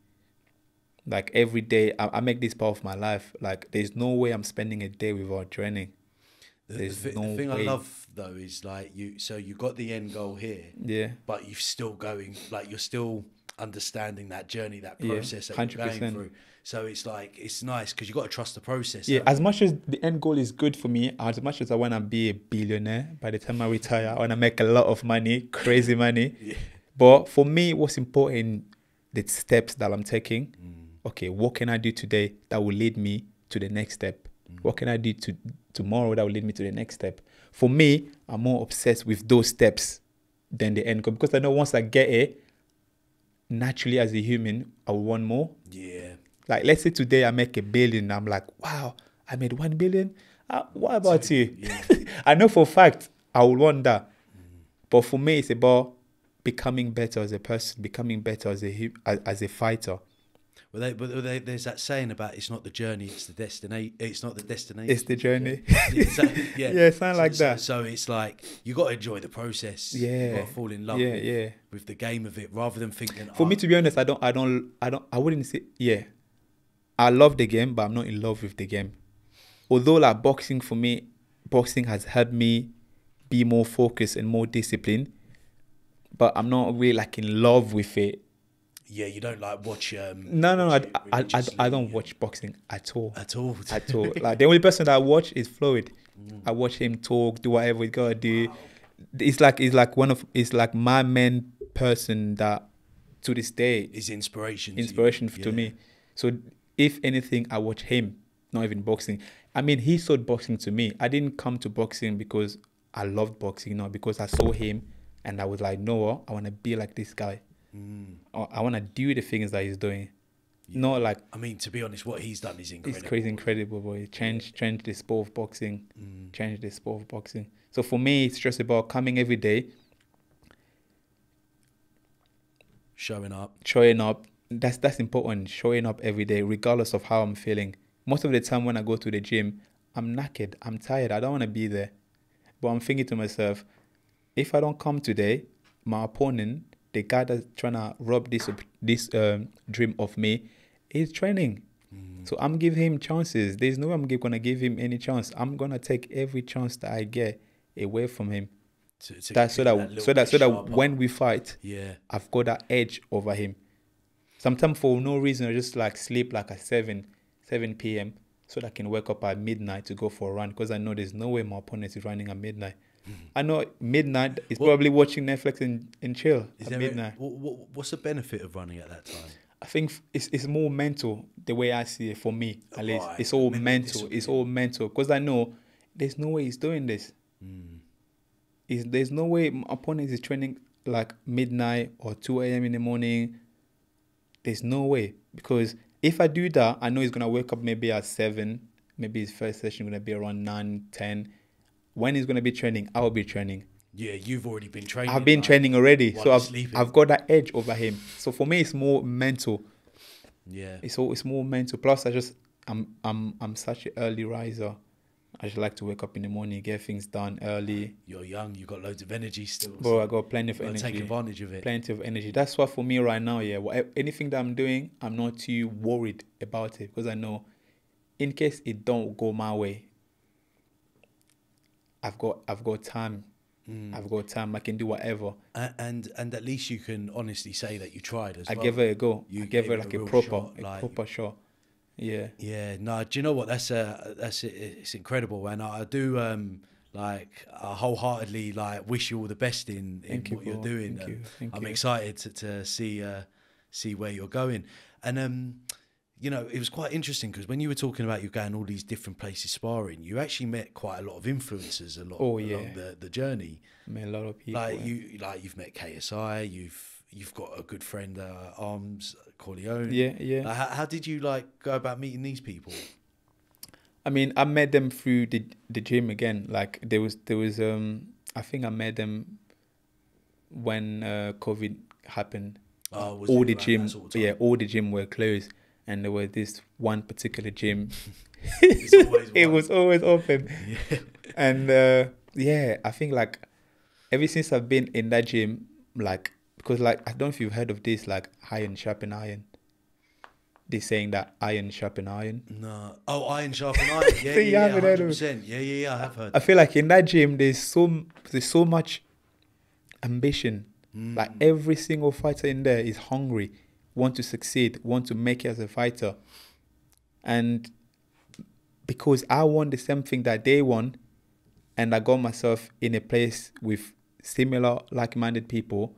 Speaker 1: Like every day, I, I make this part of my life. Like there's no way I'm spending a day without training.
Speaker 2: The, the,
Speaker 1: no
Speaker 2: the thing I love though is like you. So you got the end goal here,
Speaker 1: Yeah,
Speaker 2: but you're still going. Like you're still understanding that journey, that
Speaker 1: Yeah,
Speaker 2: process that you're going through. So it's like it's nice because you got to trust the process.
Speaker 1: yeah. As much as the end goal is good for me, as much as I want to be a billionaire by the time I retire, I want to make a lot of money, crazy money.
Speaker 2: Yeah.
Speaker 1: But for me, what's important, the steps that I'm taking.
Speaker 2: Mm.
Speaker 1: okay, what can I do today that will lead me to the next step?
Speaker 2: Mm.
Speaker 1: What can I do to tomorrow that will lead me to the next step? For me, I'm more obsessed with those steps than the end goal because I know once I get it, naturally as a human, I will want more.
Speaker 2: Yeah.
Speaker 1: Like let's say today I make a billion, I'm like, wow, I made one billion. Uh, what about you?
Speaker 2: Yeah.
Speaker 1: I know for a fact I will want that. But for me, it's about becoming better as a person, becoming better as a as, as a fighter.
Speaker 2: Well, they, but they, there's that saying about it's not the journey, it's the destination. It's not the destination.
Speaker 1: It's the journey.
Speaker 2: yeah, yeah.
Speaker 1: Yeah, something
Speaker 2: So-
Speaker 1: like
Speaker 2: so-
Speaker 1: that.
Speaker 2: So it's like you got to enjoy the process. you
Speaker 1: Yeah.
Speaker 2: got to fall in love
Speaker 1: Yeah,
Speaker 2: with,
Speaker 1: yeah.
Speaker 2: with the game of it rather than thinking.
Speaker 1: For
Speaker 2: "Oh,
Speaker 1: me, to be honest, I don't, I don't, I don't, I wouldn't say, yeah, I love the game, but I'm not in love with the game. Although, like boxing for me, boxing has helped me be more focused and more disciplined, but I'm not really like in love with it.
Speaker 2: yeah, you don't like watch. Um,
Speaker 1: No, no, no,
Speaker 2: watch
Speaker 1: I, I, I, I don't
Speaker 2: yeah.
Speaker 1: watch boxing at all.
Speaker 2: at all.
Speaker 1: At all. like the only person that I watch is Floyd.
Speaker 2: Mm.
Speaker 1: I watch him talk, do whatever he gotta do. It's like it's like one of it's like my main person that to this day
Speaker 2: Is inspiration. to you.
Speaker 1: inspiration to
Speaker 2: Yeah.
Speaker 1: me. So if anything, I watch him not even boxing. I mean, he sold boxing to me. I didn't come to boxing because I loved boxing, no, because I saw him and I was like, no, I want to be like this guy.
Speaker 2: Mm.
Speaker 1: I want to do the things that he's doing. Not like
Speaker 2: I mean, to be honest, what he's done is incredible.
Speaker 1: it's crazy, incredible, boy. Change, change the sport of boxing.
Speaker 2: Mm.
Speaker 1: Change the sport of boxing. So for me, it's just about coming every day,
Speaker 2: Showing up.
Speaker 1: showing up. That's that's important. Showing up every day, regardless of how I'm feeling. Most of the time when I go to the gym, I'm knackered. I'm tired. I don't want to be there. But I'm thinking to myself, if I don't come today, my opponent, the guy that's trying to rob this this um, dream of me, is training. So I'm giving him chances. There's no way I'm gonna give him any chance. I'm gonna take every chance that I get away from him.
Speaker 2: To, to
Speaker 1: That so
Speaker 2: get
Speaker 1: that, so that so that when we fight,
Speaker 2: Yeah.
Speaker 1: I've got that edge over him. Sometimes for no reason, I just like sleep like at seven, seven p.m. so that I can wake up at midnight to go for a run because I know there's no way my opponent is running at midnight. I know midnight is.
Speaker 2: What-
Speaker 1: probably watching Netflix and, and chill
Speaker 2: Is
Speaker 1: at midnight.
Speaker 2: A, what, what, what's the benefit of running at that time?
Speaker 1: I think it's it's more mental the way I see it for me at least.
Speaker 2: Right,
Speaker 1: It's all
Speaker 2: mental
Speaker 1: mental. It's all mental because I know there's no way he's doing this.
Speaker 2: Mm.
Speaker 1: Is there's no way my opponent is training like midnight or two a.m. in the morning. There's no way because if I do that, I know he's gonna wake up maybe at seven. Maybe his first session gonna be around nine, ten. When he's gonna be training, I'll be training.
Speaker 2: Yeah, you've already been training.
Speaker 1: I've been
Speaker 2: like,
Speaker 1: training already, so I've
Speaker 2: sleeping.
Speaker 1: I've got that edge over him. So for me, it's more mental.
Speaker 2: Yeah.
Speaker 1: It's all it's more mental. Plus, I just I'm I'm I'm such an early riser. I just like to wake up in the morning, get things done early.
Speaker 2: You're young. You've got loads of energy still.
Speaker 1: Bro, I got plenty of energy.
Speaker 2: take advantage of it.
Speaker 1: Plenty of energy. That's why for me right now, yeah, whatever, anything that I'm doing, I'm not too worried about it because I know, in case it don't go my way, I've got I've got time.
Speaker 2: Mm.
Speaker 1: I've got time. I can do whatever.
Speaker 2: A- and and at least you can honestly say that you tried as
Speaker 1: I
Speaker 2: well.
Speaker 1: I gave it a go.
Speaker 2: You
Speaker 1: I gave
Speaker 2: gave
Speaker 1: it like
Speaker 2: a
Speaker 1: a, proper,
Speaker 2: shot,
Speaker 1: a
Speaker 2: like-
Speaker 1: proper shot. Yeah.
Speaker 2: Yeah, no, do you know what? That's a that's it's incredible, and I do um like I wholeheartedly like wish you all the best in, in
Speaker 1: Thank you,
Speaker 2: what you're doing.
Speaker 1: Thank
Speaker 2: and
Speaker 1: you. Thank
Speaker 2: I'm
Speaker 1: you.
Speaker 2: excited to, to see uh see where you're going, and um you know it was quite interesting because when you were talking about you going all these different places sparring, you actually met quite a lot of influencers along,
Speaker 1: Oh,
Speaker 2: along
Speaker 1: yeah.
Speaker 2: the the journey.
Speaker 1: I mean, a lot of people.
Speaker 2: like you like you've met KSI, you've you've got a good friend uh, Arms Corleone.
Speaker 1: Yeah, yeah.
Speaker 2: Like, how, how did you like go about meeting these people?
Speaker 1: I mean, I met them through the the gym again. Like there was there was um I think I met them when uh, COVID happened.
Speaker 2: Oh, was
Speaker 1: all the gym,
Speaker 2: sort of
Speaker 1: yeah, all the gym were closed, and there was this one particular gym. It was always open,
Speaker 2: Yeah.
Speaker 1: and uh, yeah, I think like ever since I've been in that gym, like because like I don't know if you've heard of this, like iron sharpen iron. They're saying that iron sharpen iron.
Speaker 2: No. Oh, iron sharpen iron. Yeah,
Speaker 1: So
Speaker 2: yeah, yeah,
Speaker 1: heard of it?
Speaker 2: 100%. Yeah, yeah, yeah. I have heard.
Speaker 1: I feel like in that gym there's so there's so much ambition.
Speaker 2: Mm.
Speaker 1: Like every single fighter in there is hungry, want to succeed, want to make it as a fighter. And because I want the same thing that they want, and I got myself in a place with similar like-minded people,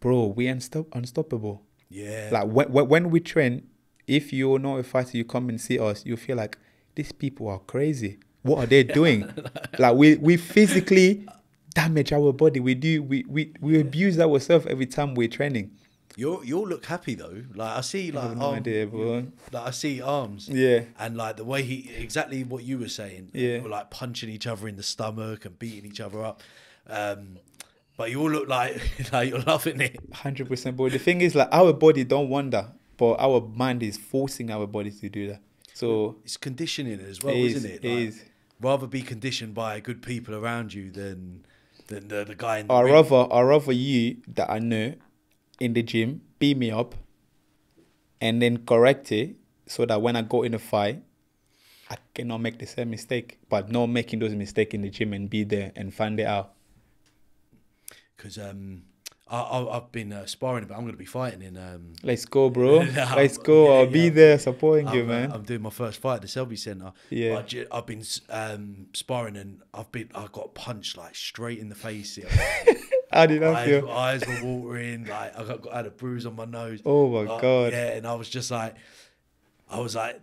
Speaker 1: bro, we unstop unstoppable.
Speaker 2: yeah.
Speaker 1: Like when, when when we train, if you're not a fighter, you come and see us, you feel like these people are crazy. What are they doing? like we we physically damage our body. We do we we, we abuse ourselves every time we're training.
Speaker 2: You you all look happy though. Like I see,
Speaker 1: I
Speaker 2: like
Speaker 1: have no
Speaker 2: arm-
Speaker 1: idea, bro.
Speaker 2: Like I see arms.
Speaker 1: Yeah.
Speaker 2: And like the way he exactly what you were saying.
Speaker 1: Yeah.
Speaker 2: We're like punching each other in the stomach and beating each other up. Um, but you all look like like you're loving it.
Speaker 1: Hundred percent. boy. the thing is, like our body don't want that, but our mind is forcing our body to do that. So
Speaker 2: It's conditioning as well,
Speaker 1: It is,
Speaker 2: isn't it?
Speaker 1: it
Speaker 2: Like,
Speaker 1: is.
Speaker 2: Rather be conditioned by good people around you than than the, the guy in the
Speaker 1: I rather I rather you that I know in the gym beat me up and then correct it so that when I go in a fight I cannot make the same mistake. But not making those mistakes in the gym and be there and find it out.
Speaker 2: because um, I, I, I've been uh, sparring, but I'm going to be fighting in. Um,
Speaker 1: Let's go, bro.
Speaker 2: No,
Speaker 1: Let's go.
Speaker 2: yeah,
Speaker 1: I'll be
Speaker 2: yeah.
Speaker 1: there supporting you,
Speaker 2: I'm, uh,
Speaker 1: man.
Speaker 2: I'm doing my first fight at the Selby Centre.
Speaker 1: Yeah.
Speaker 2: I ju- I've been um, sparring and I've been I got punched like straight in the face.
Speaker 1: How did that
Speaker 2: eyes,
Speaker 1: feel?
Speaker 2: eyes were watering. Like I got, I had a bruise on my nose.
Speaker 1: Oh my
Speaker 2: Uh,
Speaker 1: god.
Speaker 2: Yeah, and I was just like, I was like,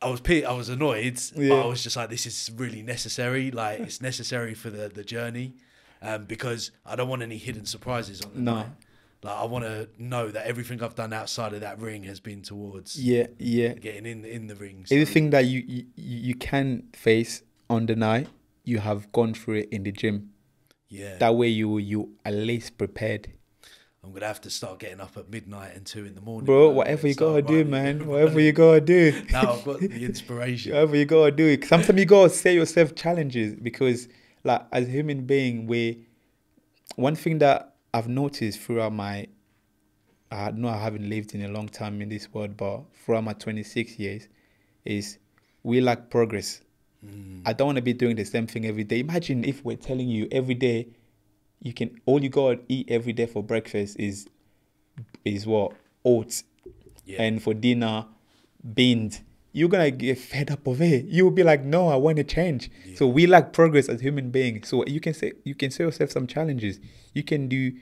Speaker 2: I was I was annoyed, but
Speaker 1: Yeah.
Speaker 2: I was just like, this is really necessary. Like it's necessary for the the journey, um, because I don't want any hidden surprises on the
Speaker 1: No.
Speaker 2: night. Like I want to know that everything I've done outside of that ring has been towards
Speaker 1: Yeah, yeah.
Speaker 2: getting in in the ring. So,
Speaker 1: Everything that you, you you can face on the night, you have gone through it in the gym.
Speaker 2: Yeah,
Speaker 1: That way, you you at least prepared,
Speaker 2: I'm gonna have to start getting up at midnight and two in the morning,
Speaker 1: bro.
Speaker 2: man,
Speaker 1: Whatever you gotta do, man. Whatever you gotta do.
Speaker 2: now I've got the inspiration.
Speaker 1: Whatever you gotta do. Sometimes you gotta set yourself challenges because, like, as a human being, we one thing that I've noticed throughout my, I know I haven't lived in a long time in this world, but throughout my 26 years, is we lack progress. I don't want to be doing the same thing every day. Imagine if we're telling you every day, you can all you gotta eat every day for breakfast is, is what oats,
Speaker 2: Yeah.
Speaker 1: and for dinner, beans. You're gonna get fed up of it. You'll be like, no, I want to change. So we lack progress as human beings. So you can say you can set yourself some challenges. You can do,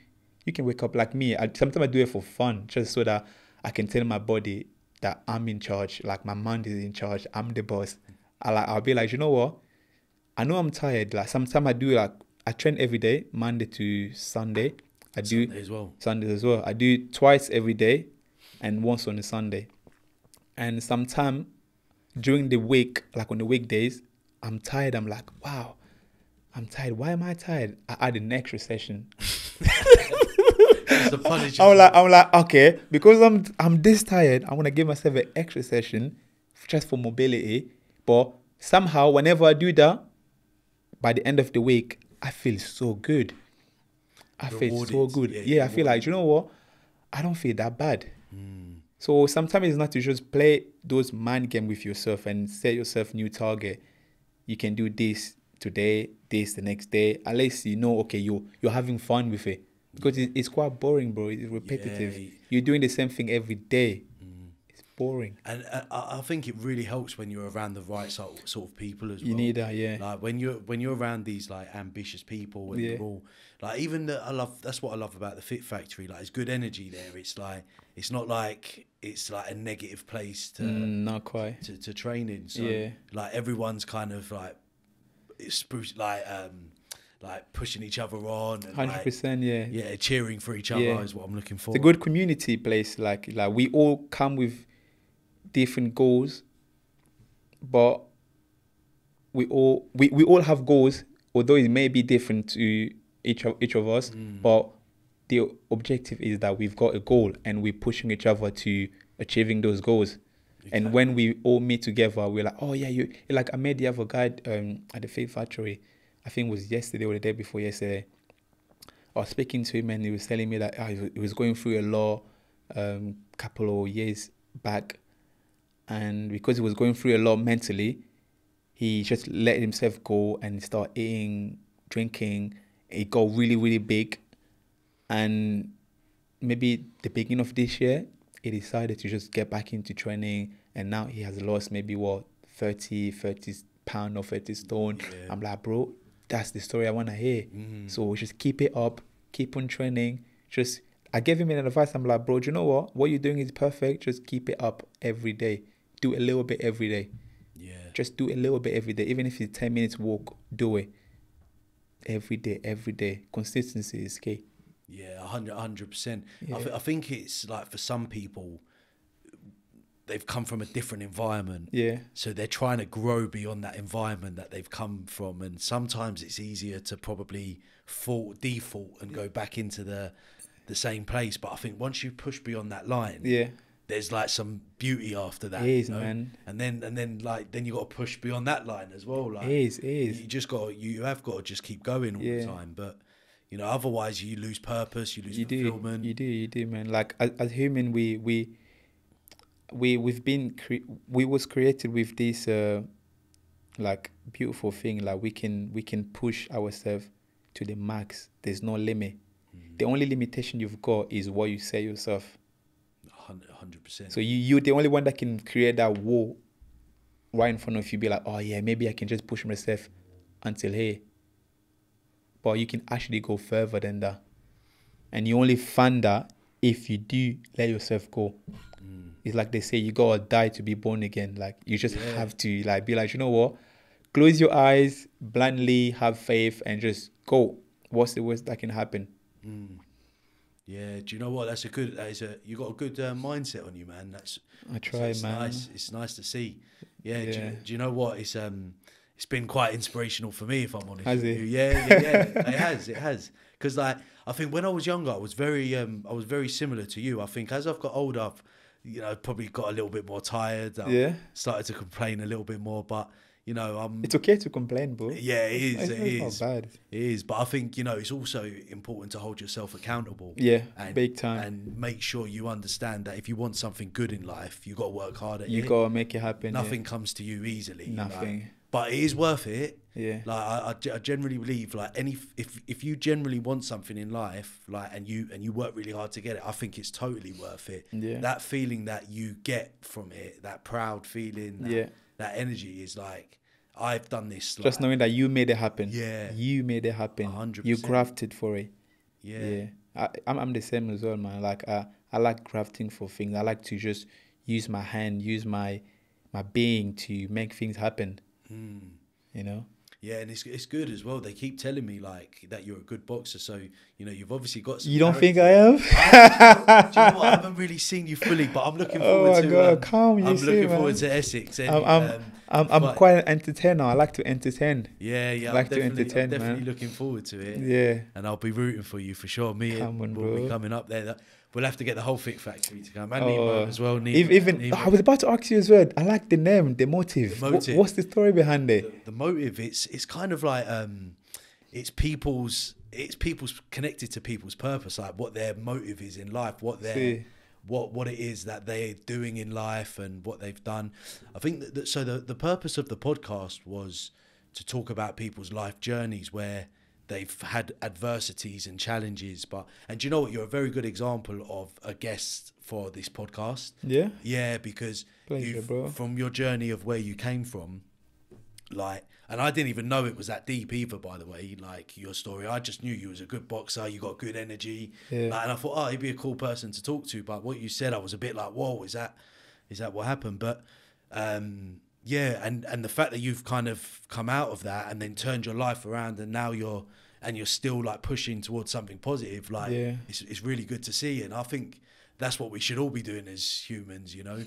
Speaker 1: you can wake up like me. I, sometimes I do it for fun, just so that I can tell my body that I'm in charge. Like my mind is in charge. I'm the boss. I like I'll be like, you know what? I know I'm tired. Like sometimes I do like I train every day, Monday to Sunday. I do
Speaker 2: Sunday as well.
Speaker 1: Sundays as well. I do twice every day and once on a Sunday. And sometime during the week, like on the weekdays, I'm tired. I'm like, wow, I'm tired. Why am I tired? I add an extra session. I'm like, I'm like, okay, because I'm I'm this tired, I want to give myself an extra session just for mobility. But somehow, whenever I do that, by the end of the week, I feel so good. I feel so good.
Speaker 2: Yeah,
Speaker 1: Yeah, I feel like you know what? I don't feel that bad. Hmm. So sometimes it's not to just play those mind game with yourself and set yourself new target. You can do this today, this the next day. At least you know, okay, you you're having fun with it because it, it's quite boring, bro. It's repetitive.
Speaker 2: Yeah.
Speaker 1: You're doing the same thing every day. Boring.
Speaker 2: And uh, I I think it really helps when you're around the right sort sort of people as well.
Speaker 1: You need that, yeah.
Speaker 2: Like when you're when you're around these like ambitious people and
Speaker 1: Yeah.
Speaker 2: all like even the, I love that's what I love about the Fit Factory. Like it's good energy there. It's like it's not like it's like a negative place to
Speaker 1: Mm, not quite.
Speaker 2: to, to train in. So
Speaker 1: Yeah.
Speaker 2: like everyone's kind of like it's spruce like um like pushing each other on and
Speaker 1: Hundred
Speaker 2: like,
Speaker 1: percent, yeah.
Speaker 2: yeah cheering for each other
Speaker 1: Yeah.
Speaker 2: is what I'm looking for.
Speaker 1: It's a good community place. Like like we all come with different goals, but we all we, we all have goals, although it may be different to each of each of us. But the objective is that we've got a goal and we're pushing each other to achieving those goals. And when we all meet together, we're like, oh yeah, you like I met the other guy um, at the Fit Factory. I think it was yesterday or the day before yesterday. I was speaking to him and he was telling me that he was- he was going through a law um couple of years back, and because he was going through a lot mentally, he just let himself go and start eating, drinking. It got really really big, and maybe the beginning of this year, he decided to just get back into training, and now he has lost maybe what 30, 30 pound or 30 stone.
Speaker 2: Yeah.
Speaker 1: I'm like, bro, that's the story I want to hear.
Speaker 2: Mm.
Speaker 1: So we just keep it up, keep on training. Just, I gave him an advice. I'm like, bro, do you know what? What you're doing is perfect. Just keep it up every day. Do a little bit every day.
Speaker 2: yeah.
Speaker 1: Just do a little bit every day. Even if it's 10 minutes walk, do it. Every day, every day. Consistency is key.
Speaker 2: Yeah, a hundred, a hundred percent. I, th- I think it's like for some people, they've come from a different environment.
Speaker 1: Yeah.
Speaker 2: So they're trying to grow beyond that environment that they've come from, and sometimes it's easier to probably fall default and go back into the the same place. But I think once you push beyond that line,
Speaker 1: Yeah.
Speaker 2: There's like some beauty after that.
Speaker 1: It is,
Speaker 2: you know?
Speaker 1: man.
Speaker 2: And then and then like then you got to push beyond that line as well. Like
Speaker 1: It is, it is.
Speaker 2: you just got you have got to just keep going all
Speaker 1: Yeah.
Speaker 2: the time. But you know, otherwise you lose purpose, you lose
Speaker 1: you do
Speaker 2: fulfillment.
Speaker 1: you do you do man like as, as human we we we we've been cre- we was created with this uh like beautiful thing like we can we can push ourselves to the max there's no limit the only limitation you've got is what you say yourself
Speaker 2: hundred percent.
Speaker 1: so you you're the only one that can create that wall right in front of you be like oh yeah maybe i can just push myself until here but you can actually go further than that and you only find that if you do let yourself go mm. It's like they say you gotta die to be born again. Like you just
Speaker 2: Yeah.
Speaker 1: have to like be like, you know what? Close your eyes, blindly have faith, and just go. What's the worst that can happen? Mm.
Speaker 2: Yeah, do you know what? That's a good. That is a you got a good uh, mindset on you, man. That's
Speaker 1: I try,
Speaker 2: it's
Speaker 1: man.
Speaker 2: Nice. It's nice to see. Yeah. Do,
Speaker 1: Yeah.
Speaker 2: you, do you know what? It's um, it's been quite inspirational for me, if I'm honest.
Speaker 1: Has
Speaker 2: with
Speaker 1: it?
Speaker 2: you. Yeah, yeah, yeah. it has. It has. Because like I think when I was younger, I was very um, I was very similar to you. I think as I've got older, I've you know probably got a little bit more tired. I've
Speaker 1: Yeah.
Speaker 2: Started to complain a little bit more, but you know I'm.
Speaker 1: It's okay to complain, bro.
Speaker 2: yeah, it is.
Speaker 1: It's,
Speaker 2: It is.
Speaker 1: not bad.
Speaker 2: It is, but I think you know it's also important to hold yourself accountable.
Speaker 1: Yeah,
Speaker 2: and,
Speaker 1: big time.
Speaker 2: and make sure you understand that if you want something good in life, you got to work hard at
Speaker 1: you
Speaker 2: it.
Speaker 1: gotta make it happen. yeah.
Speaker 2: Nothing comes to you easily. like-
Speaker 1: Nothing.
Speaker 2: but it is worth it.
Speaker 1: Yeah.
Speaker 2: Like I, I I generally believe, like any if if you generally want something in life, like and you and you work really hard to get it, I think it's totally worth it.
Speaker 1: Yeah.
Speaker 2: That feeling that you get from it, that proud feeling, that,
Speaker 1: Yeah.
Speaker 2: That energy is like I've done this.
Speaker 1: Just
Speaker 2: like,
Speaker 1: knowing that you made it happen.
Speaker 2: Yeah.
Speaker 1: You made it happen.
Speaker 2: A hundred
Speaker 1: You crafted for it.
Speaker 2: yeah.
Speaker 1: Yeah. I, I'm, I'm the same as well, man. Like I, I like crafting for things. I like to just use my hand, use my my being to make things happen.
Speaker 2: Hmm.
Speaker 1: You know?
Speaker 2: Yeah, and it's it's good as well. They keep telling me like that you're a good boxer, so you know you've obviously got. Some
Speaker 1: You don't think. I am?
Speaker 2: Do you know what? I haven't really seen you fully, but I'm looking
Speaker 1: Oh
Speaker 2: forward
Speaker 1: my
Speaker 2: to.
Speaker 1: God,
Speaker 2: um,
Speaker 1: calm, you
Speaker 2: I'm looking forward to Essex. and,
Speaker 1: I'm I'm,
Speaker 2: um,
Speaker 1: I'm, I'm
Speaker 2: but-
Speaker 1: quite an entertainer. I like to entertain.
Speaker 2: Yeah, yeah.
Speaker 1: like
Speaker 2: I'm
Speaker 1: to entertain,
Speaker 2: I'm definitely
Speaker 1: man.
Speaker 2: looking forward to it.
Speaker 1: Yeah.
Speaker 2: And I'll be rooting for you for sure. Me
Speaker 1: Come
Speaker 2: and
Speaker 1: on,
Speaker 2: we'll be coming up there. That- We'll have to get the whole Fit Factory to come and
Speaker 1: Oh,
Speaker 2: Nemo as well. Nemo,
Speaker 1: Even
Speaker 2: Nemo.
Speaker 1: I was about to ask you as well. I like the name, the motive.
Speaker 2: The motive.
Speaker 1: what's the story behind it?
Speaker 2: the, the motive it's it's kind of like um it's people's it's people's connected to people's purpose like what their motive is in life what their
Speaker 1: See.
Speaker 2: what what it is that they're doing in life and what they've done i think that, that so the, the purpose of the podcast was to talk about people's life journeys where they've had adversities and challenges but and do you know what you're a very good example of a guest for this podcast
Speaker 1: Yeah.
Speaker 2: yeah, because
Speaker 1: Pleasure, bro.
Speaker 2: from your journey of where you came from, like, and I didn't even know it was that deep either. By the way, like your story, I just knew you was a good boxer. You got good energy,
Speaker 1: Yeah.
Speaker 2: like, and I thought, oh, he'd be a cool person to talk to. But what you said, I was a bit like, whoa, is that, is that what happened? But, um, yeah, and and the fact that you've kind of come out of that and then turned your life around, and now you're and you're still like pushing towards something positive, like,
Speaker 1: Yeah.
Speaker 2: it's it's really good to see. And I think that's what we should all be doing as humans, you know,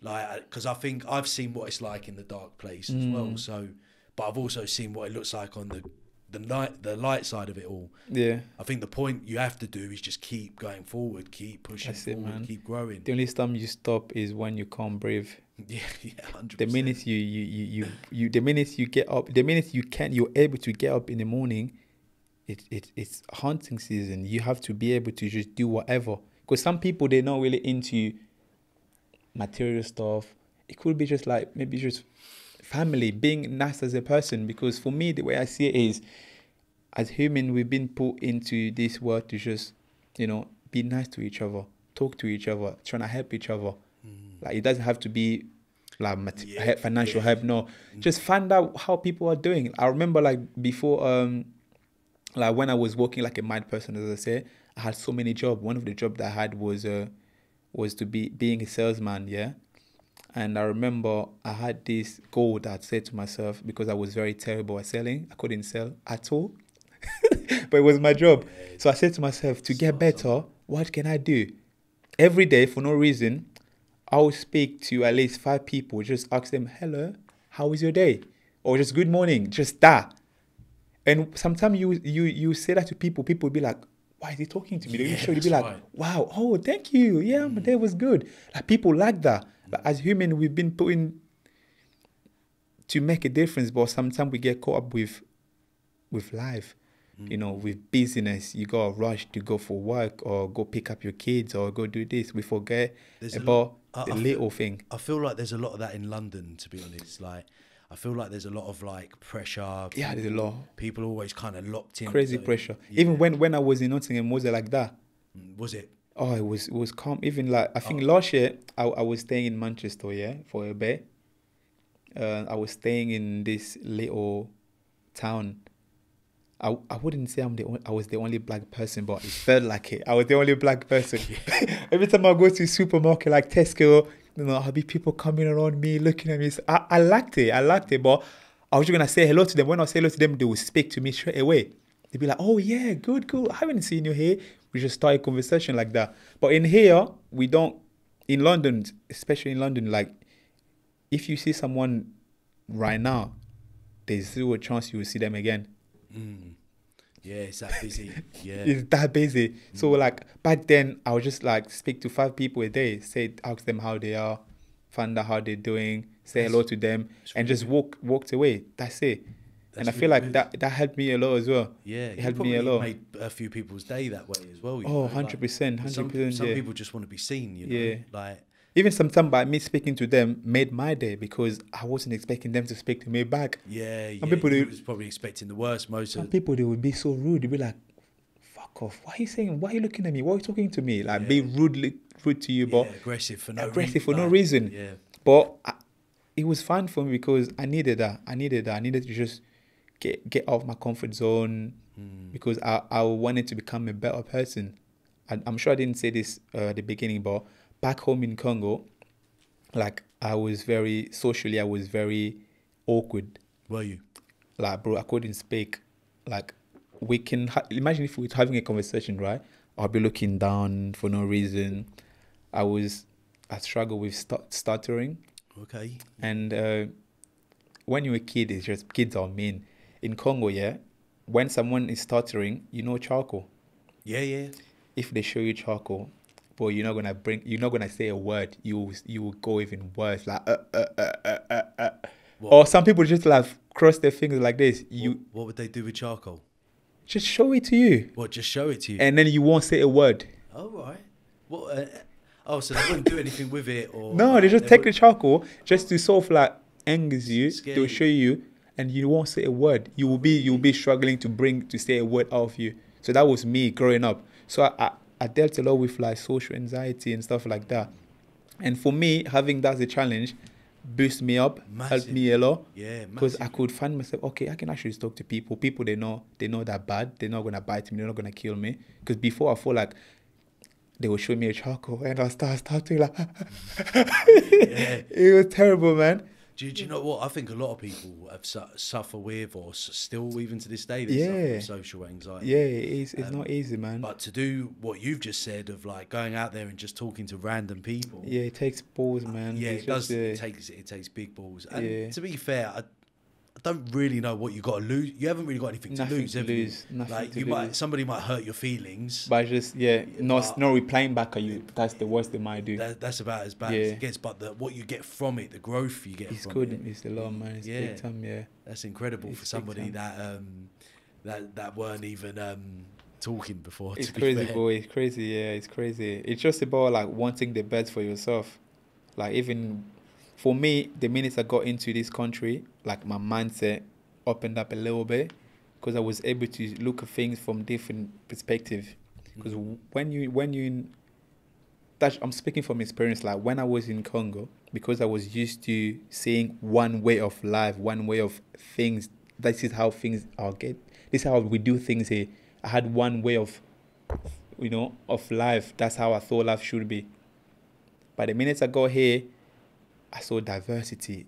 Speaker 2: like because I think I've seen what it's like in the dark place as
Speaker 1: Mm.
Speaker 2: well. So, but I've also seen what it looks like on the the night the light side of it all.
Speaker 1: Yeah.
Speaker 2: I think the point you have to do is just keep going forward, keep pushing
Speaker 1: That's it,
Speaker 2: forward,
Speaker 1: man.
Speaker 2: keep growing.
Speaker 1: The only time you stop is when you can't breathe.
Speaker 2: Yeah, yeah, hundred
Speaker 1: The minute you you, you you you the minute you get up, the minute you can, you're able to get up in the morning. It it it's hunting season. You have to be able to just do whatever. Because some people they're not really into material stuff. It could be just like maybe just family, being nice as a person. Because for me, the way I see it is, as human, we've been put into this world to just, you know, be nice to each other, talk to each other, trying to help each other. Mm. Like it doesn't have to be like.
Speaker 2: Yeah,
Speaker 1: financial
Speaker 2: yeah.
Speaker 1: help. No, just find out how people are doing. I remember like before, um, like when I was working like a mad person, as I say, I had so many jobs. One of the jobs that I had was uh, was to be being a salesman. Yeah, and I remember I had this goal that I said to myself because I was very terrible at selling. I couldn't sell at all, but it was my job. So I said to myself, to get better, what can I do? Every day, for no reason, I'll speak to at least five people. Just ask them, "Hello, how was your day?" or just "Good morning." Just that. And sometimes you you you say that to people. People will be like, "Why is he talking to me?" They
Speaker 2: Yeah,
Speaker 1: usually be like,
Speaker 2: right.
Speaker 1: "Wow, oh, thank you. Yeah, my mm. day was good." Like people like that. But as human, we've been putting to make a difference, but sometimes we get caught up with with life. You know, with business, you got to rush to go for work or go pick up your kids or go do this. We forget
Speaker 2: There's a
Speaker 1: about
Speaker 2: lot- I-
Speaker 1: the
Speaker 2: I feel-
Speaker 1: little thing.
Speaker 2: I feel like there's a lot of that in London, to be honest. Like, I feel like there's a lot of like pressure.
Speaker 1: Yeah, there's a lot.
Speaker 2: People always kind of locked in.
Speaker 1: Crazy
Speaker 2: so-
Speaker 1: pressure.
Speaker 2: Yeah.
Speaker 1: Even when when I was in Nottingham, was it like that?
Speaker 2: Mm, was it?
Speaker 1: Oh, it was it was calm. Even like I think
Speaker 2: Oh.
Speaker 1: last year I, I was staying in Manchester, yeah, for a bit. Uh, I was staying in this little town. I, I wouldn't say I'm the only, I was the only black person, but it felt like it. I was the only black person. Every time I go to supermarket like Tesco, you know, I'll be people coming around me, looking at me. So I, I liked it. I liked it, but I was just gonna say hello to them. When I say hello to them, they will speak to me straight away. They'd be like, "Oh yeah, good, good. I haven't seen you here." We just start a conversation like that. But in here, we don't. In London, especially in London, like if you see someone right now, there's zero chance you will see them again.
Speaker 2: Mm. Yeah, it's that busy. Yeah.
Speaker 1: It's that busy. So like back then, I would just like speak to five people a day, say, ask them how they are, find out how they're doing, say hello to them,
Speaker 2: that's
Speaker 1: and just walk walked away. That's it. and I feel
Speaker 2: really
Speaker 1: like
Speaker 2: good.
Speaker 1: that that helped me a lot as well.
Speaker 2: Yeah,
Speaker 1: it helped me a lot.
Speaker 2: Made a few people's day that way as well.
Speaker 1: Oh,
Speaker 2: know, like,
Speaker 1: 100%,
Speaker 2: Some,
Speaker 1: 100%,
Speaker 2: some
Speaker 1: yeah.
Speaker 2: people just want to be seen. You know,
Speaker 1: Yeah.
Speaker 2: like
Speaker 1: Even sometimes by me speaking to them made my day because I wasn't expecting them to speak to me back.
Speaker 2: yeah, yeah.
Speaker 1: people
Speaker 2: was probably expecting the worst. Most
Speaker 1: Some people they would be so rude. They'd be like, "Fuck off! Why are you saying? Why are you looking at me? Why are you talking to me? Like be rudely rude to you,
Speaker 2: yeah,
Speaker 1: but
Speaker 2: aggressive for no
Speaker 1: aggressive
Speaker 2: reason.
Speaker 1: for no
Speaker 2: like,
Speaker 1: reason.
Speaker 2: Yeah,
Speaker 1: But I, it was fun for me because I needed that. I needed that. I needed to just get get out of my comfort zone
Speaker 2: Mm.
Speaker 1: because I, I wanted to become a better person. I, I'm sure I didn't say this uh, at the beginning, but back home in Congo, like I was very socially, I was very awkward.
Speaker 2: were you?
Speaker 1: Like, bro, I couldn't speak. Like, we can ha- imagine if we were having a conversation, right? I'll be looking down for no reason. I was, I struggle with stu- stuttering.
Speaker 2: Okay.
Speaker 1: And uh, when you're a kid, it's just kids are mean. In Congo, yeah, when someone is stuttering, you know charcoal.
Speaker 2: Yeah, yeah.
Speaker 1: If they show you charcoal, you're not gonna bring, you're not gonna say a word. You you will go even worse, like uh uh uh uh uh. uh.
Speaker 2: What?
Speaker 1: Or some people just like cross their fingers like this. You
Speaker 2: what, what would they do with charcoal?
Speaker 1: just show it to you,
Speaker 2: What? Just show it to you.
Speaker 1: and then you won't say a word.
Speaker 2: oh right. What? Uh, oh, so they wouldn't do anything with it, or
Speaker 1: No, they just
Speaker 2: they
Speaker 1: take the charcoal just to sort of like angers you.
Speaker 2: Scare
Speaker 1: They'll show you, and you won't say a word. You will be you will be struggling to bring to say a word out of you. So that was me growing up. So I, I, I dealt a lot with like social anxiety and stuff like that. And for me, having that as a challenge boost me up, helped me a lot.
Speaker 2: Yeah,
Speaker 1: Because I could find myself, okay, I can actually talk to people. People they know they know that bad. They're not gonna bite me. They're not gonna kill me. Because before I feel like they will show me a charcoal and I start starting like mm.
Speaker 2: Yeah.
Speaker 1: it was terrible, man.
Speaker 2: Do, you- do you know what? I think a lot of people have su- suffer with, or s- still even to this day, they suffer
Speaker 1: Yeah.
Speaker 2: with social anxiety.
Speaker 1: Yeah, it is. It's
Speaker 2: Um,
Speaker 1: not easy, man.
Speaker 2: But to do what you've just said of like going out there and just talking to random people,
Speaker 1: yeah, it takes balls, man.
Speaker 2: yeah,
Speaker 1: It's
Speaker 2: it does.
Speaker 1: just, uh,
Speaker 2: it takes it takes big balls. And
Speaker 1: Yeah.
Speaker 2: to be fair, I don't really know what you got to lose. You haven't really got anything to
Speaker 1: Nothing
Speaker 2: lose,
Speaker 1: to
Speaker 2: have you?
Speaker 1: lose, nothing
Speaker 2: like
Speaker 1: to
Speaker 2: you might, somebody might hurt your feelings.
Speaker 1: but just yeah, not not replying back at you. That's the worst they might do.
Speaker 2: That, that's about as bad as
Speaker 1: Yeah.
Speaker 2: it gets. But the, what you get from it, the growth you get
Speaker 1: It's
Speaker 2: from
Speaker 1: good.
Speaker 2: it,
Speaker 1: It's a lot, man. It's
Speaker 2: Yeah.
Speaker 1: big time. Yeah.
Speaker 2: that's incredible
Speaker 1: It's
Speaker 2: for somebody that um that that weren't even um talking before.
Speaker 1: It's
Speaker 2: to be
Speaker 1: crazy,
Speaker 2: fair.
Speaker 1: boy. It's crazy. Yeah, it's crazy. It's just about like wanting the best for yourself. Like even for me, the minute I got into this country, like my mindset opened up a little bit because I was able to look at things from different perspective. Mm. Because when you when you in, that I'm speaking from experience. Like when I was in Congo, because I was used to seeing one way of life, one way of things. This is how things are get. This is how we do things here. I had one way of, you know, of life. That's how I thought life should be. But the minute I got here, I saw diversity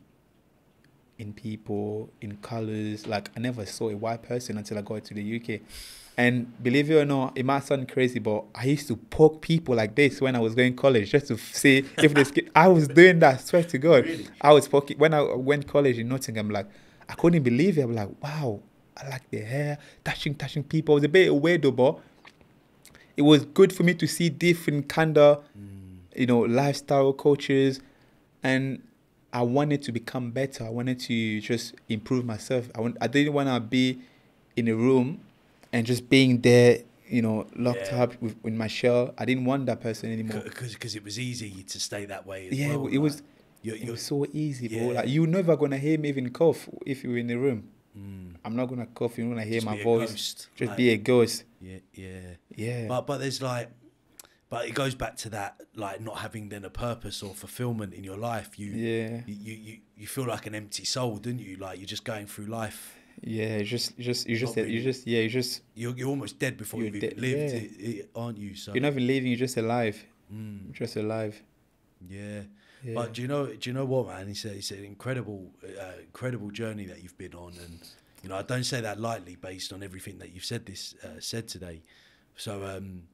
Speaker 1: in people, in colors. Like I never saw a white person until I got to the UK. And believe it or not, it might sound crazy, but I used to poke people like this when I was going college just to see if this. I was doing that. Swear to God,
Speaker 2: Really?
Speaker 1: I was poking when I went college in Nottingham. Like I couldn't believe it. I'm like, wow, I like the hair, touching, touching people. I was a bit weirdo, but it was good for me to see different kind of, mm. you know, lifestyle cultures, and I wanted to become better. I wanted to just improve myself. I want. I didn't want to be in a room and just being there, you know, locked
Speaker 2: Yeah.
Speaker 1: up with, in my shell. I didn't want that person anymore.
Speaker 2: because it was easy to stay that way. As
Speaker 1: Yeah,
Speaker 2: well,
Speaker 1: it was.
Speaker 2: You're, you're,
Speaker 1: was so easy, bro.
Speaker 2: Yeah.
Speaker 1: Like you're never gonna hear me even cough if you're in the room.
Speaker 2: mm,
Speaker 1: I'm not gonna cough. You're gonna hear
Speaker 2: just
Speaker 1: my
Speaker 2: be a
Speaker 1: voice.
Speaker 2: ghost,
Speaker 1: Just
Speaker 2: like,
Speaker 1: be a ghost.
Speaker 2: yeah, yeah.
Speaker 1: Yeah.
Speaker 2: But but there's like, but it goes back to that like not having then a purpose or fulfillment in your life. You
Speaker 1: yeah.
Speaker 2: you, you, you, feel like an empty soul, don't you? Like you're just going through life.
Speaker 1: Yeah, you just just you just you just yeah you just
Speaker 2: you're, you're almost dead before you've
Speaker 1: dead,
Speaker 2: lived,
Speaker 1: yeah.
Speaker 2: it, it, aren't you? So
Speaker 1: you're not even living, you're just alive.
Speaker 2: Mm,
Speaker 1: You're just alive.
Speaker 2: yeah.
Speaker 1: Yeah.
Speaker 2: But do you know? Do you know what, man? It's, a, it's an incredible, uh, incredible journey that you've been on, and you know I don't say that lightly, based on everything that you've said this uh, said today. So um,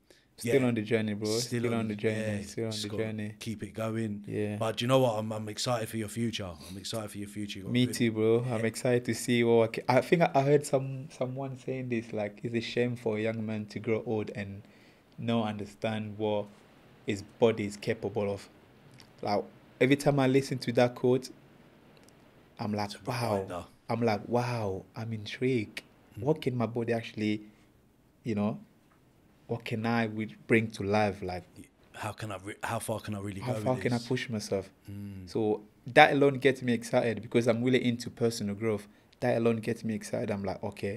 Speaker 1: still
Speaker 2: yeah,
Speaker 1: on the journey, bro. Still, on, the journey.
Speaker 2: yeah,
Speaker 1: still on the journey.
Speaker 2: Keep it going.
Speaker 1: Yeah.
Speaker 2: But do you know what? I'm, I'm excited for your future. I'm excited for your future.
Speaker 1: Me
Speaker 2: good-
Speaker 1: too, bro. I'm excited to see what I, I think I heard some someone saying this like it's a shame for a young man to grow old and not understand what his body is capable of. Like every time I listen to that quote, I'm like, wow. I'm like, wow. I'm intrigued. Mm. What can my body actually, you know, what can I bring to life? Like,
Speaker 2: How can I? How far can I really
Speaker 1: how
Speaker 2: go?
Speaker 1: far can I push myself?
Speaker 2: Mm.
Speaker 1: So that alone gets me excited because I'm really into personal growth. That alone gets me excited. I'm like, okay,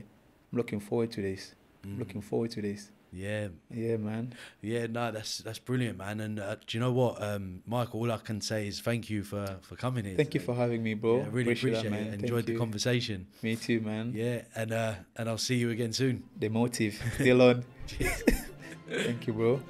Speaker 1: I'm looking forward to this. I'm
Speaker 2: Mm.
Speaker 1: looking forward to this.
Speaker 2: Yeah,
Speaker 1: Yeah, man.
Speaker 2: yeah, no, that's that's brilliant, man. And uh, do you know what, um, Michael? All I can say is thank you for for coming here.
Speaker 1: Thank you for having me, bro.
Speaker 2: Yeah, I really appreciate,
Speaker 1: that, man.
Speaker 2: it.
Speaker 1: Thank
Speaker 2: Enjoyed the conversation.
Speaker 1: Me too, man.
Speaker 2: Yeah, and uh, and I'll see you again soon.
Speaker 1: The motive still on. Thank you, bro.